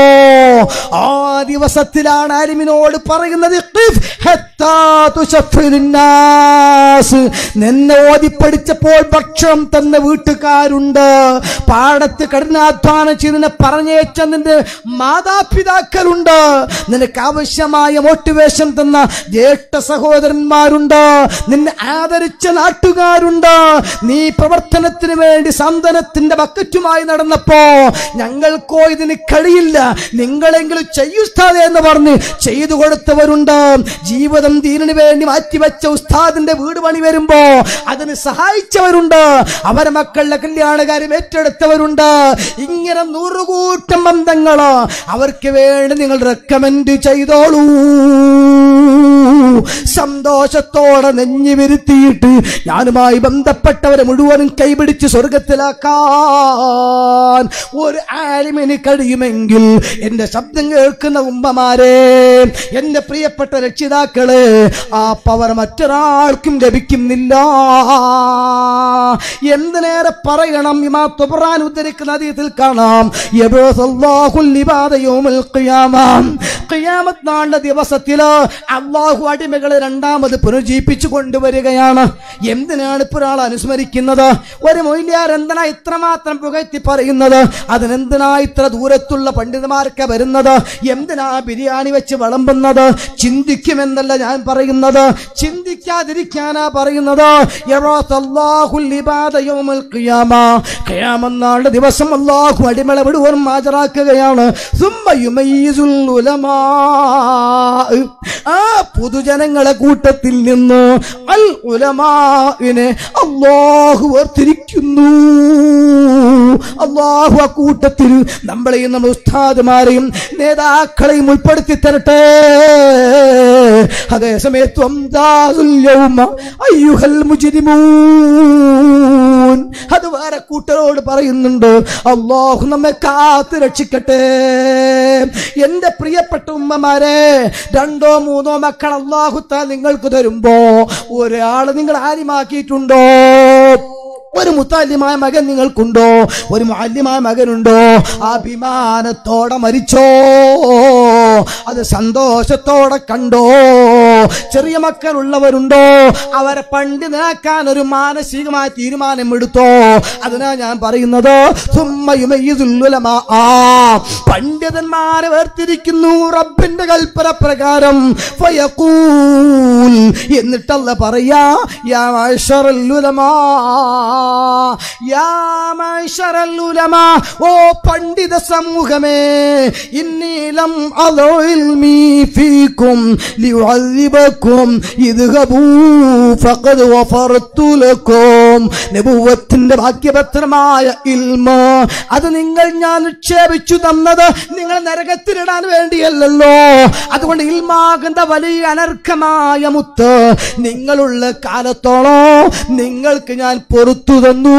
B: ആ ദിവസത്തിലാണ് അലിമിനോട് പറയുന്നത്. നിന്നെ ഓതിപ്പടിച്ചപ്പോൾ ഭക്ഷണം തന്ന വീട്ടുകാരുണ്ട്. പാടത്ത് കഠിനാധ്വാനം ചെയ്തിനെ പറഞ്ഞേച്ച നിന്റെ മാതാപിതാക്കളുണ്ട്. നിനക്ക് ആവശ്യമായ മോട്ടിവേഷൻ തന്ന ജ്യേഷ്ഠ സഹോദരന്മാരുണ്ട്. നിന്നെ ആദരിച്ച നാട്ടുകാരുണ്ട്. നീ പ്രവർത്തനത്തിന് വേണ്ടി സന്തനത്തിന്റെ ബക്കറ്റുമായി നടന്നപ്പോ ഞങ്ങൾക്കോ ഇതിന് കഴിയില്ല. നിങ്ങളെങ്കിലും ചെയ്യുസ്താദെ എന്ന് പറഞ്ഞ് ചെയ്തു കൊടുത്തവരുണ്ട്. ജീവിതം ദീനിന് വേണ്ടി മാറ്റിവെച്ച ഉസ്താദിന്റെ വീട് പണി വരുമ്പോ അതിന് സഹായിച്ചവരുണ്ട്. അവരെ മക്കളുടെ കല്യാണകാര്യം ഏറ്റെടുത്തവരുണ്ട്. ഇങ്ങനെ നൂറുകൂട്ടം ബന്ധങ്ങൾ അവർക്ക് വേണ്ടി നിങ്ങൾ റെക്കമെൻഡ് ചെയ്തോളൂ. സന്തോഷത്തോടെ നെഞ്ഞു വരുത്തിയിട്ട് ഞാനുമായി ബന്ധപ്പെട്ടവരെ മുഴുവനും കൈപിടിച്ച് സ്വർഗത്തിലാക്കാൻ ഒരു ആലിമിന് കഴിയുമെങ്കിൽ എന്റെ ശബ്ദം കേൾക്കുന്ന ഉമ്മമാരെ എന്റെ പ്രിയപ്പെട്ട രക്ഷിതാക്കൾ ആ പവർ മറ്റൊരാൾക്കും ലഭിക്കുന്നില്ല. എന്തിനേറെ പറയണം? ഇമാ തുബറാൻ ഉദ്ധരിക്കുന്ന അതീതിൽ കാണാം. ാണ്ട ദിവസത്തിൽ അള്ളാഹു അടിമകളെ രണ്ടാമത് പുനർജീവിപ്പിച്ചു കൊണ്ടുവരികയാണ്. എന്തിനാണ് ഇപ്പൊ ഒരാൾ അനുസ്മരിക്കുന്നത്? ഒരു മൊയ്ലിയാർ എന്തിനാ ഇത്രമാത്രം പുകഴ്ത്തി പറയുന്നത് അതിനെന്തിനാ ഇത്ര ദൂരത്തുള്ള പണ്ഡിതന്മാർക്ക് വരുന്നത്? എന്തിനാ ബിരിയാണി വെച്ച് വിളമ്പുന്നത്? ചിന്തിക്കുമെന്നല്ല ഞാൻ പറയുന്നത്. ചിന്തിക്കാതിരിക്കാനാ പറയുന്നത്. യറാത്തല്ലാഹുൽ ഇബാദ യൗമൽ ഖിയാമ. ഖിയാമത്ത് ദിവസം അള്ളാഹു അടിമളെ വിടുവൻ ഹാജരാക്കുകയാണ്. ആ പൊതുജനങ്ങളെ കൂട്ടത്തിൽ നിന്ന് അൽ ഉലമാവിനെ അള്ളാഹു വേർതിരിക്കുന്നു. അള്ളാഹു ആ നമ്മളെയും നമ്മുടെ ഉസ്താദുമാരെയും നേതാക്കളെയും ഉൾപ്പെടുത്തി തരട്ടെ. അതേ സമയത്ത് അത് വേറെ കൂട്ടരോട് പറയുന്നുണ്ട് അള്ളാഹു നമ്മെ കാത്ത് രക്ഷിക്കട്ടെ. എന്റെ പ്രിയപ്പെട്ട ഉമ്മമാരെ രണ്ടോ മൂന്നോ മക്കൾ അള്ളാഹുത്ത നിങ്ങൾക്ക് തരുമ്പോ ഒരാൾ നിങ്ങൾ ആര്യമാക്കിയിട്ടുണ്ടോ ഒരു മുത്താല്യമായ മകൻ നിങ്ങൾക്കുണ്ടോ? ഒരു മാല്യമായ മകനുണ്ടോ? അഭിമാനത്തോടെ മരിച്ചോ? അത് സന്തോഷത്തോടെ കണ്ടോ? ചെറിയ മക്കളുള്ളവരുണ്ടോ? അവരെ പണ്ട് നിനക്കാൻ ഒരു മാനസികമായ തീരുമാനം എടുത്തോ അതിനാ ഞാൻ പറയുന്നത് പണ്ഡിതന്മാരെ വേർതിരിക്കുന്നു റബ്ബിന്റെ കൽപ്പന പ്രകാരം. എന്നിട്ടല്ല പറയാ യാ ഓ പണ്ഡിത സമൂഹമേ ഇന്നീലം ഫീക്കും ലിയുഅذിബക്കും ഇദ്ഹബൂ ഫഖദ് വഫറത്തു ലക്കും. നബുവത്തിന്റെ ഭാഗ്യപത്രമായ ഇൽമ അത് നിങ്ങൾ ഞാൻ നിക്ഷേപിച്ചു തന്നത് നിങ്ങൾ നരകത്തിലിടാൻ വേണ്ടിയല്ലല്ലോ. അതുകൊണ്ട് ഇൽമാകുന്ന വലിയ അനർഘമായ മുത്ത് നിങ്ങളുള്ള കാലത്തോളം നിങ്ങൾക്ക് ഞാൻ പൊറത്തു തന്നു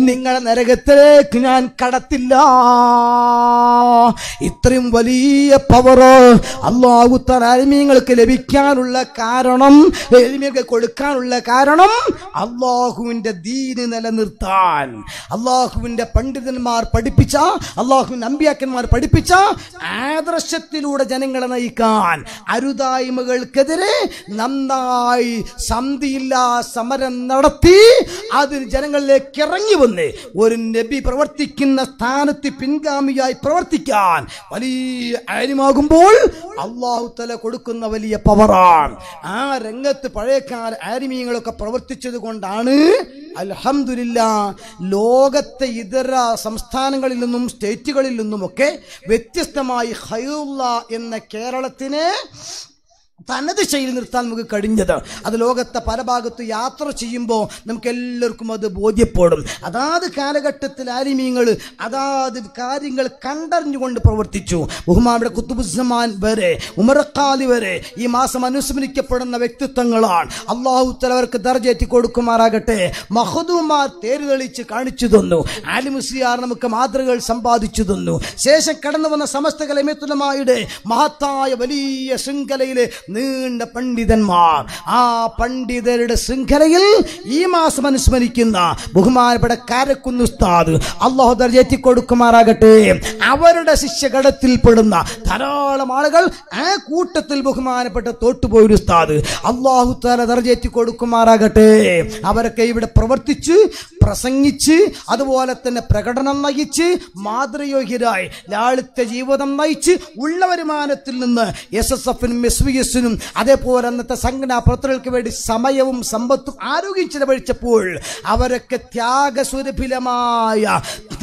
B: നിങ്ങളെ നരകത്തിലേക്ക് ഞാൻ കടത്തില്ല. ഇത്രയും വലിയ പവർ അള്ളാഹുത്താൻ അരിമീങ്ങൾക്ക് ലഭിക്കാനുള്ള കാരണം എളിമയൊക്കെ കൊടുക്കാനുള്ള കാരണം അള്ളാഹുവിന്റെ ദീന് നിലനിർത്താൻ. അള്ളാഹുവിന്റെ പണ്ഡിതന്മാർ പഠിപ്പിച്ച അള്ളാഹു അമ്പിയാക്കന്മാർ പഠിപ്പിച്ച ആദർശത്തിലൂടെ ജനങ്ങളെ നയിക്കാൻ അരുതായ്മകൾക്കെതിരെ നന്നായി സന്ധിയില്ലാ സമരം നടത്തി അതിന് ജനങ്ങളിലേക്ക് ഇറങ്ങി വന്ന് ഒരു നബി പ്രവർത്തിക്കുന്ന സ്ഥാനത്ത് പിൻഗാമിയായി പ്രവർത്തിക്കാൻ വലിയ ആര്യമാകുമ്പോൾ അള്ളാഹു തല കൊടുക്കുന്ന വലിയ പവറാണ്. ആ രംഗത്ത് പഴയക്കാല ആരിമീങ്ങളൊക്കെ പ്രവർത്തിച്ചത് കൊണ്ടാണ് അലഹമില്ല ലോകത്തെ ഇതര സംസ്ഥാനങ്ങളിൽ നിന്നും സ്റ്റേറ്റുകളിൽ നിന്നുമൊക്കെ വ്യത്യസ്തമായി ഹൈറുള്ള എന്ന കേരളത്തിനെ തനത് ശൈലി നിർത്താൻ നമുക്ക് കഴിഞ്ഞത്. അത് ലോകത്തെ പല ഭാഗത്ത് യാത്ര ചെയ്യുമ്പോൾ നമുക്ക് എല്ലാവർക്കും അത് ബോധ്യപ്പെടും. അതാത് കാലഘട്ടത്തിൽ ആലിമീങ്ങൾ അതാത് കാര്യങ്ങൾ കണ്ടറിഞ്ഞുകൊണ്ട് പ്രവർത്തിച്ചു. ബഹുമാനയുടെ കുത്തുബുസമാൻ വരെ ഉമറക്കാലി വരെ ഈ മാസം അനുസ്മരിക്കപ്പെടുന്ന വ്യക്തിത്വങ്ങളാണ്. അള്ളാഹു തലവർക്ക് ദർജേറ്റി കൊടുക്കുമാറാകട്ടെ. മഹദുമാർ തേരുതെളിച്ച് കാണിച്ചു തന്നു. ആലിമുസിയാർ നമുക്ക് മാതൃകകൾ സമ്പാദിച്ചു തന്നു. ശേഷം കടന്നു വന്ന സമസ്ത കലമത്തുലമായുടെ മഹത്തായ വലിയ ശൃംഖലയിലെ നീണ്ട പണ്ഡിതന്മാർ ആ പണ്ഡിതരുടെ ശൃംഖലയിൽ ഈ മാസം അനുസ്മരിക്കുന്ന ബഹുമാനപ്പെട്ട കാരക്കുന്ന് ഉസ്താദ് അള്ളാഹു ദർജറ്റി കൊടുക്കുമാറാകട്ടെ അവരുടെ ശിഷ്യഗണത്തിൽപ്പെടുന്ന ധാരാളം ആളുകൾ ആ കൂട്ടത്തിൽ ബഹുമാനപ്പെട്ട തോട്ടുപോയൊരു ഉസ്താദ് അള്ളാഹു താല ദർജറ്റി കൊടുക്കുമാറാകട്ടെ അവരൊക്കെ ഇവിടെ പ്രവർത്തിച്ച് പ്രസംഗിച്ച് അതുപോലെ തന്നെ പ്രകടനം നയിച്ച് മാതൃയോഗ്യരായി ലാളിത്യ ജീവിതം നയിച്ച് ഉള്ള വരുമാനത്തിൽ നിന്ന് എസ് എസ് എഫിനും എസ് വി എസിനും അതേപോലെ അന്നത്തെ സംഘടനാ പ്രവർത്തകർക്ക് വേണ്ടി സമയവും സമ്പത്തും ആരോഗ്യം ചിലവഴിച്ചപ്പോൾ അവരൊക്കെ ത്യാഗസുരഭിലമായ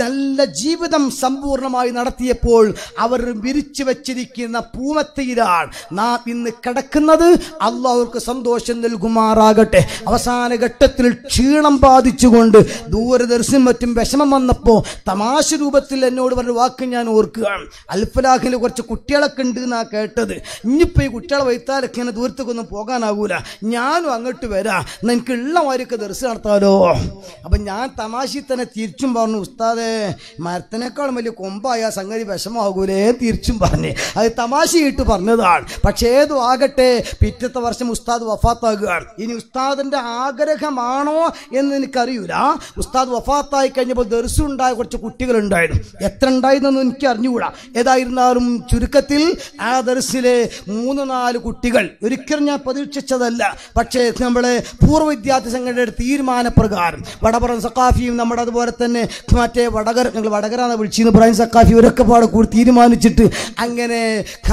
B: നല്ല ജീവിതം സമ്പൂർണമായി നടത്തിയപ്പോൾ അവർ വിരിച്ചു വച്ചിരിക്കുന്ന പൂമത്തയിലാണ് നാം ഇന്ന് കിടക്കുന്നത്. അള്ളാഹുർക്ക് സന്തോഷം നൽകുമാറാകട്ടെ. അവസാന ഘട്ടത്തിൽ ക്ഷീണം ബാധിച്ചുകൊണ്ട് ദൂരദർശനം മറ്റും വിഷമം വന്നപ്പോൾ തമാശ രൂപത്തിൽ എന്നോട് പറഞ്ഞ വാക്ക് ഞാൻ ഓർക്കുകയാണ്. അൽഫലാഖിൽ കുറച്ച് കുട്ടികളൊക്കെ ഉണ്ട് എന്നാണ് കേട്ടത്. ഇനിയിപ്പോൾ ഈ കുട്ടികളെ വൈത്താലൊക്കെ ഇങ്ങനെ ദൂരത്തേക്കൊന്നും പോകാനാവൂല. ഞാനും അങ്ങോട്ട് വരാം. എന്നാ എനിക്ക് ഉള്ള മാതിരിയൊക്കെ ദർശനം നടത്താലോ. അപ്പൊ ഞാൻ തമാശയിൽ തന്നെ തിരിച്ചും പറഞ്ഞു ഉസ്താദേ മരത്തിനേക്കാളും വലിയ കൊമ്പായ സംഗതി വിഷമാകൂലേ തിരിച്ചും പറഞ്ഞു. അത് തമാശയിട്ട് പറഞ്ഞതാണ്. പക്ഷേ ഏതു ആകട്ടെ പിറ്റത്തെ വർഷം ഉസ്താദ് വഫാത്താകുകയാണ്. ഇനി ഉസ്താദിന്റെ ആഗ്രഹമാണോ എന്ന് എനിക്കറിയൂല. ഉസ്താദ് വഫാത്തായി കഴിഞ്ഞപ്പോൾ ദർശനം ഉണ്ടായ കുറച്ച് കുട്ടികളുണ്ടായിരുന്നു. എത്ര ഉണ്ടായിരുന്നെന്ന് എനിക്ക് അറിഞ്ഞുകൂടാ ഏതായിരുന്നാലും ചുരുക്കത്തിൽ ആ ദർസിലെ മൂന്ന് നാല് കുട്ടികൾ ഒരിക്കലും ഞാൻ പ്രതീക്ഷിച്ചതല്ല. പക്ഷേ നമ്മളെ പൂർവ വിദ്യാർത്ഥി സംഘടനയുടെ തീരുമാനപ്രകാരം വടപുറം സക്കാഫിയും നമ്മുടെ അതുപോലെ തന്നെ മറ്റേ വടകര ഞങ്ങൾ വടകരാന്ന് വിളിച്ചിരുന്നു ഇബ്രാഹിം സക്കാഫി ഇവരൊക്കെ പാടെ കൂടി തീരുമാനിച്ചിട്ട് അങ്ങനെ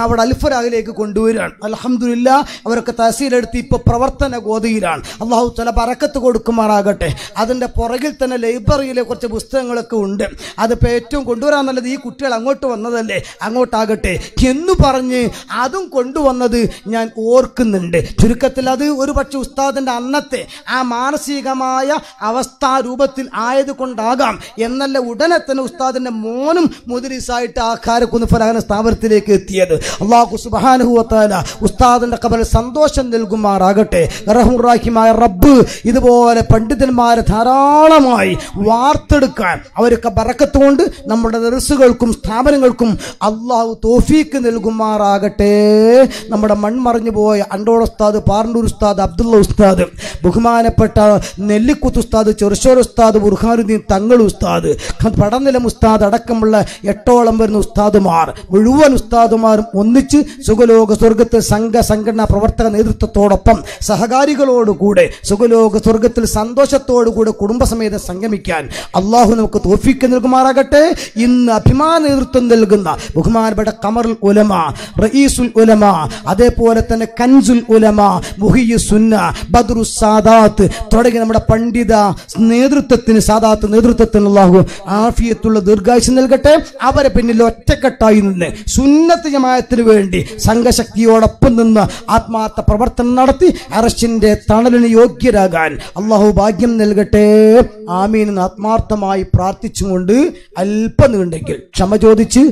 B: അവിടെ അൽഫരാഗിലേക്ക് കൊണ്ടുവരികയാണ്. അലഹമില്ല അവരൊക്കെ തഹസീലെടുത്ത് ഇപ്പോൾ പ്രവർത്തന ഗോതയിലാണ്. അള്ളാഹു ചില പറക്കത്ത് കൊടുക്കുമാറാകട്ടെ. അതിന്റെ പുറകിൽ തന്നെ ലൈബ്രറിയിലെ കുറച്ച് പുസ്തകങ്ങളൊക്കെ ഉണ്ട്. അതിപ്പോൾ ഏറ്റവും കൊണ്ടുവരാൻ നല്ലത് ഈ കുട്ടികൾ അങ്ങോട്ട് വന്നതല്ലേ? അങ്ങോട്ടാകട്ടെ. എന്ന് പറഞ്ഞ് അതും കൊണ്ടുവന്നത് ഞാൻ ഓർക്കുന്നുണ്ട്. ചുരുക്കത്തിൽ അത് ഒരു പക്ഷെ ഉസ്താദിന്റെ അന്നത്തെ ആ മാനസികമായ അവസ്ഥാരൂപത്തിൽ ആയതുകൊണ്ടാകാം. എന്നല്ല ഉടനെ തന്നെ ഉസ്താദിന്റെ മോനും മുദരിസായിട്ട് ആ കാരക്കുന്ന് ഫലാന സ്ഥാപനത്തിലേക്ക് എത്തിയത്. അള്ളാഹു സുബാനുഹുവത്താല ഉസ്താദിന്റെ കബറിൽ സന്തോഷം നൽകുമാറാകട്ടെ. റഹുറാഹിമായ റബ്ബ് ഇതുപോലെ പണ്ഡിതന്മാരെ ധാരാളമായി വാർത്തെടുക്കാൻ അവരൊക്കെ ബറക്കത്തുകൊണ്ട് നമ്മുടെ ദർസുകൾക്കും സ്ഥാപനങ്ങൾക്കും അള്ളാഹു തോഫീക്ക് നൽകുമാറാകട്ടെ. നമ്മുടെ മൺമറഞ്ഞു പോയ അണ്ടോൾ ഉസ്താദ് പാറണ്ടൂർ ഉസ്താദ് അബ്ദുള്ള ഉസ്താദ് ബഹുമാനപ്പെട്ട നെല്ലിക്കുത്ത് ഉസ്താദ് ചെറുശോർ ഉസ്താദ് ബുർഹാനുദ്ദീൻ തങ്ങൾ ഉസ്താദ് പടനിലം ഉസ്താദ് അടക്കമുള്ള എട്ടോളം വരുന്ന ഉസ്താദുമാർ മുഴുവൻ ഉസ്താദുമാരും ഒന്നിച്ച് സുഖലോക സ്വർഗത്തിൽ സംഘ സംഘടനാ പ്രവർത്തക നേതൃത്വത്തോടൊപ്പം സഹകാരികളോടുകൂടെ സുഖലോക സ്വർഗത്തിൽ സന്തോഷത്തോടുകൂടെ കുടുംബസമേതം സംഗമിക്കാൻ അള്ളാഹു നമുക്ക് തോഫിക്ക് നൽകുമാറാകട്ടെ. ഇന്ന് അഭിമാന നേതൃത്വം നൽകുന്ന ബഹുമാനപ്പെട്ട കമറുൽ ഉലമ റയീസുൽ ഉലമ അതേപോലെ തന്നെ കൻസുൽ ഉലമ മുഹിയു സുന്ന ബദ്രു സാദാത്ത് തുടങ്ങി നമ്മുടെ പണ്ഡിത നേതൃത്വത്തിന് സാദാത്ത് നേതൃത്വത്തിന് അള്ളാഹു ആഫിയത്തുള്ള ദീർഘായുസ് നൽകട്ടെ. അവരെ പിന്നിൽ ഒറ്റക്കെട്ടായി നിന്ന് സുന്നത്ത് ജമായത്തിന് വേണ്ടി സംഘശക്തിയോടൊപ്പം നിന്ന് ആത്മാർത്ഥ പ്രവർത്തനം നടത്തി അറസ്റ്റിന്റെ തണലിന് യോഗ്യരാകാൻ അള്ളാഹു ഭാഗ്യം നൽകട്ടെ. ആമീനെന്ന് ആത്മാർത്ഥമായി പ്രാർത്ഥിച്ചുകൊണ്ട് അല്പം നീണ്ടെങ്കിൽ ക്ഷമ ചോദിച്ച്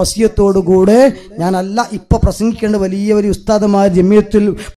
B: വസിയത്തോടുകൂടെ ഞാനല്ല ഇപ്പൊ പ്രസംഗിക്കേണ്ട വലിയ വലിയ ഉസ്താദമാർ ജമിയത്തിൽ